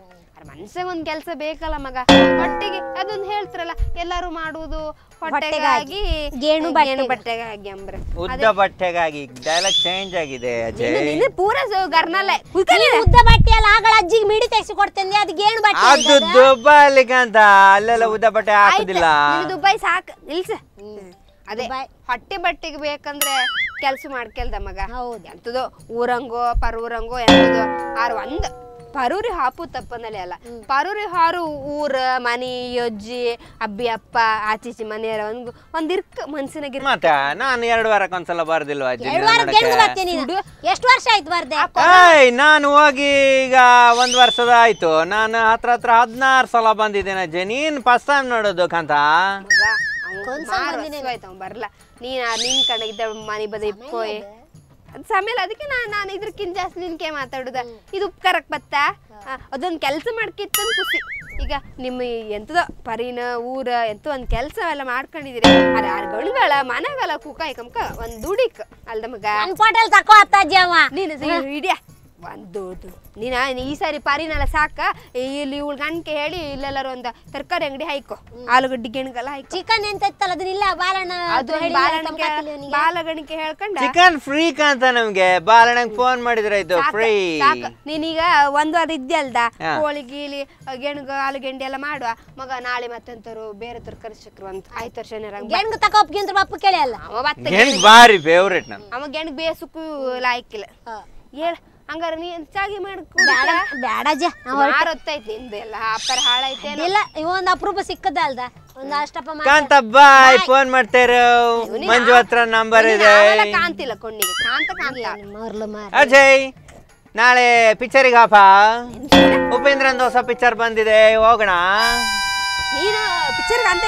Speaker 4: ಮನ್ಸಾಗ ಒಂದ್ ಕೆಲಸ ಬೇಕಲ್ಲ ಮಗ. ಹೊಟ್ಟೆಗೆ ಅದೊಂದು ಹೇಳ್ತಾರಲ್ಲ ಎಲ್ಲಾರು ಮಾಡುವುದು ಹೊಟ್ಟೆಗಾಗಿ
Speaker 5: ಗೇಣು ಬಟ್ಟೆಗೆ.
Speaker 4: ಬಟ್ಟೆಗಾಗಿ. ಅಂಬ್ರೆ.
Speaker 3: ಉದ್ದ ಬಟ್ಟೆಗಾಗಿ ಡೈಲಾಗ್ ಚೇಂಜ್ ಆಗಿದೆ ಅಜಯ್.
Speaker 4: ಪೂರ ಗರ್ನಲ್ಲೇ.
Speaker 5: ಕುಕಲಿ ಉದ್ದ ಬಟ್ಟೆ ಅಲ್ಲ ಆಗಳ ಅಜ್ಜಿಗೆ ಮಿಡಿ ತೈಸಿ ಕೊಡ್ತೇನೆ ಅದು ಗೇಣು ಬಟ್ಟೆ
Speaker 3: ಅದು ದುಬಾಲಿಗಂತ ಅಲ್ಲೆಲ್ಲ ಉದ್ದ ಬಟ್ಟೆ ಹಾಕುದಿಲ್ಲ.
Speaker 4: ದುಬೈ ಸಾಕ್ ನಿಲ್ಸ. ಅದೇ
Speaker 5: ದುಬೈ.
Speaker 4: ಹೊಟ್ಟೆ ಬಟ್ಟೆಗೆ ಬೇಕಂದ್ರೆ ಕೆಲ್ಸ ಮಾಡ್ಕೆಲ್ದ ಮಗ.
Speaker 5: ಹೌದು.
Speaker 4: ಎಂತದೋ ಊರಂಗೋ ಪರೂರಂಗೋ ಎಂತದೋ. ಆರ್ ಒಂದ್ ಪರೂರಿ ಹಾಪು ತಪ್ಪನಲ್ಲಿ ಅಲ್ಲ. ಪರೂರಿ ಹಾರು ಊರ ಮನಿ ಅಜ್ಜಿ ಅಬ್ಬಿ ಅಪ್ಪ ಆಚೀಚಿ ಮನೆಯರ ಒಂದು ಒಂದ್ ಇರ್ಕ ಮನ್ಸಿನಾಗ
Speaker 3: ಮತ್ತೆ ನಾನು ಎರಡು ವಾರಕ್ಕೆ ಒಂದ್ಸಲ ಬರೋದಿಲ್ವಾ
Speaker 5: ಎಷ್ಟು ವರ್ಷ ಆಯ್ತು ಬರ್ದೆ?
Speaker 3: ನಾನು ಹೋಗಿ ಈಗ ಒಂದ್ ವರ್ಷದ ಆಯ್ತು. ನಾನು ಹತ್ರ ಹತ್ರ ಹದಿನಾರು ಸಲ ಬಂದಿದ್ದೇನೆ ಅಜ್ಜಿ. ನೀನ್ ಫಸ್ಟ್ ಟೈಮ್ ನೋಡೋದು ಕಾಂತ?
Speaker 4: ಬರ್ಲ. ನೀನ್ ನಿನ್ ನಿನ್ ಇದ್ದ ಮನೆ ಬದ ಸಮಯ ಅದಕ್ಕೆ ನಾನು ನಾನು ಇದ್ರಕ್ಕಿಂತ ಜಾಸ್ತಿ ನಿನ್ಕೆ ಮಾತಾಡುದ. ಇದು ಉಪಕಾರಕ್ ಬತ್ತ? ಅದೊಂದ್ ಕೆಲಸ ಮಾಡ್ಕಿತ್ತ ಖುಷಿ. ಈಗ ನಿಮ್ಮ ಎಂತದ ಪರಿನ ಊರ ಎಂತ ಒಂದ್ ಕೆಲಸ ಎಲ್ಲ ಮಾಡ್ಕೊಂಡಿದಿರಿ. ಅದ ಆರ್ ಗಣಗಳ ಮನೆಗಳ ಕುಕಾಯ್ ಕಮ್ಕ ಒಂದ್ ದುಡಿಕ್. ಅಲ್ದ ಮಗ?
Speaker 5: ನನ್
Speaker 4: ಹಿಡಿಯ ಒಂದು ನೀನ ಈ ಸಾರಿ ಪಾರಿನೆಲ್ಲ ಸಾಕ. ಇಲ್ಲಿ ಇವಳು ಗಂಟೆ ಹೇಳಿ ಇಲ್ಲೆಲ್ಲರೂ ಒಂದು ತರಕಾರಿ ಅಂಗಡಿ ಹಾಯ್ಕೊ. ಆಲೂಗಡ್ಡಿ ಗೆಣಗೆಲ್ಲ ಹಾಯ್ಕೊ.
Speaker 5: ಚಿಕನ್ ಎಂತ ಇತ್ತಲ್ಲ ಅದನ್ನ ಇಲ್ಲ ಬಾಲಣ್ಣ
Speaker 4: ಅದು ಬಾಲಗಣಿಕೆ ಹೇಳ್ಕೊಂಡ?
Speaker 3: ಚಿಕನ್ ಫ್ರೀ ಅಂತ ನಮ್ಗೆ? ಬಾಲಣ್ಣಂಗ್ ಫೋನ್ ಮಾಡಿದ್ರೆ ಇದು
Speaker 4: ಸಾಕ,
Speaker 3: ಫ್ರೀ.
Speaker 4: ನೀನೀಗ ಒಂದು ಅದು ಇದ್ಯಲ್ದ. ಕೋಳಿ ಗೀಲಿ ಗೆಣಗ ಆಲೂಗೆಂಡಿ ಎಲ್ಲ ಮಾಡುವ. ಮಗ ನಾಳೆ ಮತ್ತೆಂತರು ಬೇರೆ ತರಕಾರಿ ಸಿಕ್ಕರು ಅಂತ. ಆಯ್ತು ಶನಿರಂಗ
Speaker 5: ತಕ ತಕೋಪ್ಗಿಂತ ಪಪ್ಪ ಕೇಳಿ ಅಲ್ಲ.
Speaker 4: ಅವ ಬತ್ತ
Speaker 3: ಗೆಣಗ್ ಬಾರಿ ಫೇವ್ರೇಟ್ ನಮ್ಮ
Speaker 4: ಅವ ಗೆಣಗ ಬೇಸಕ್ಕೂ ಲಾಯ್ಕಿಲ್ಲ ಹೇಳ. ಹಂಗಾರ ನೀ
Speaker 5: ಹೆಚ್ಚಾಗಿ
Speaker 4: ಮಾಡ್ಕೊಂಡು
Speaker 5: ಬೇಡ ಅಜ್ಜ. ನಾವು
Speaker 4: ಮಾರೊತ್ತೈತಿ ನಿಂದು ಹಾಳೈತೆ
Speaker 5: ಇಲ್ಲ ಇವೊಂದು ಅಪರೂಪ ಸಿಕ್ಕದ ಅಲ್ದ? ಒಂದ್ ಅಷ್ಟಪ್ಪ
Speaker 3: ಕಾಂತ ಬಾಯ್ ಫೋನ್ ಮಾಡ್ತೇರು. ಮಂಜು ಹತ್ರ ನಂಬರ್ ಇದೆ.
Speaker 4: ಕಾಂತಿಲ್ಲ ಕೊಂಡಿಗೆ ಕಾಂತ ಕಾಂತ.
Speaker 3: ಅಜಯ್ ನಾಳೆ ಪಿಕ್ಚರಿಗೆ ಹಾಪ? ಉಪೇಂದ್ರನ್ ಹೊಸ ಪಿಕ್ಚರ್ ಬಂದಿದೆ. ಹೋಗೋಣ.
Speaker 4: ನೀನು ಪಿಕ್ಚರ್ ಕಾಂತ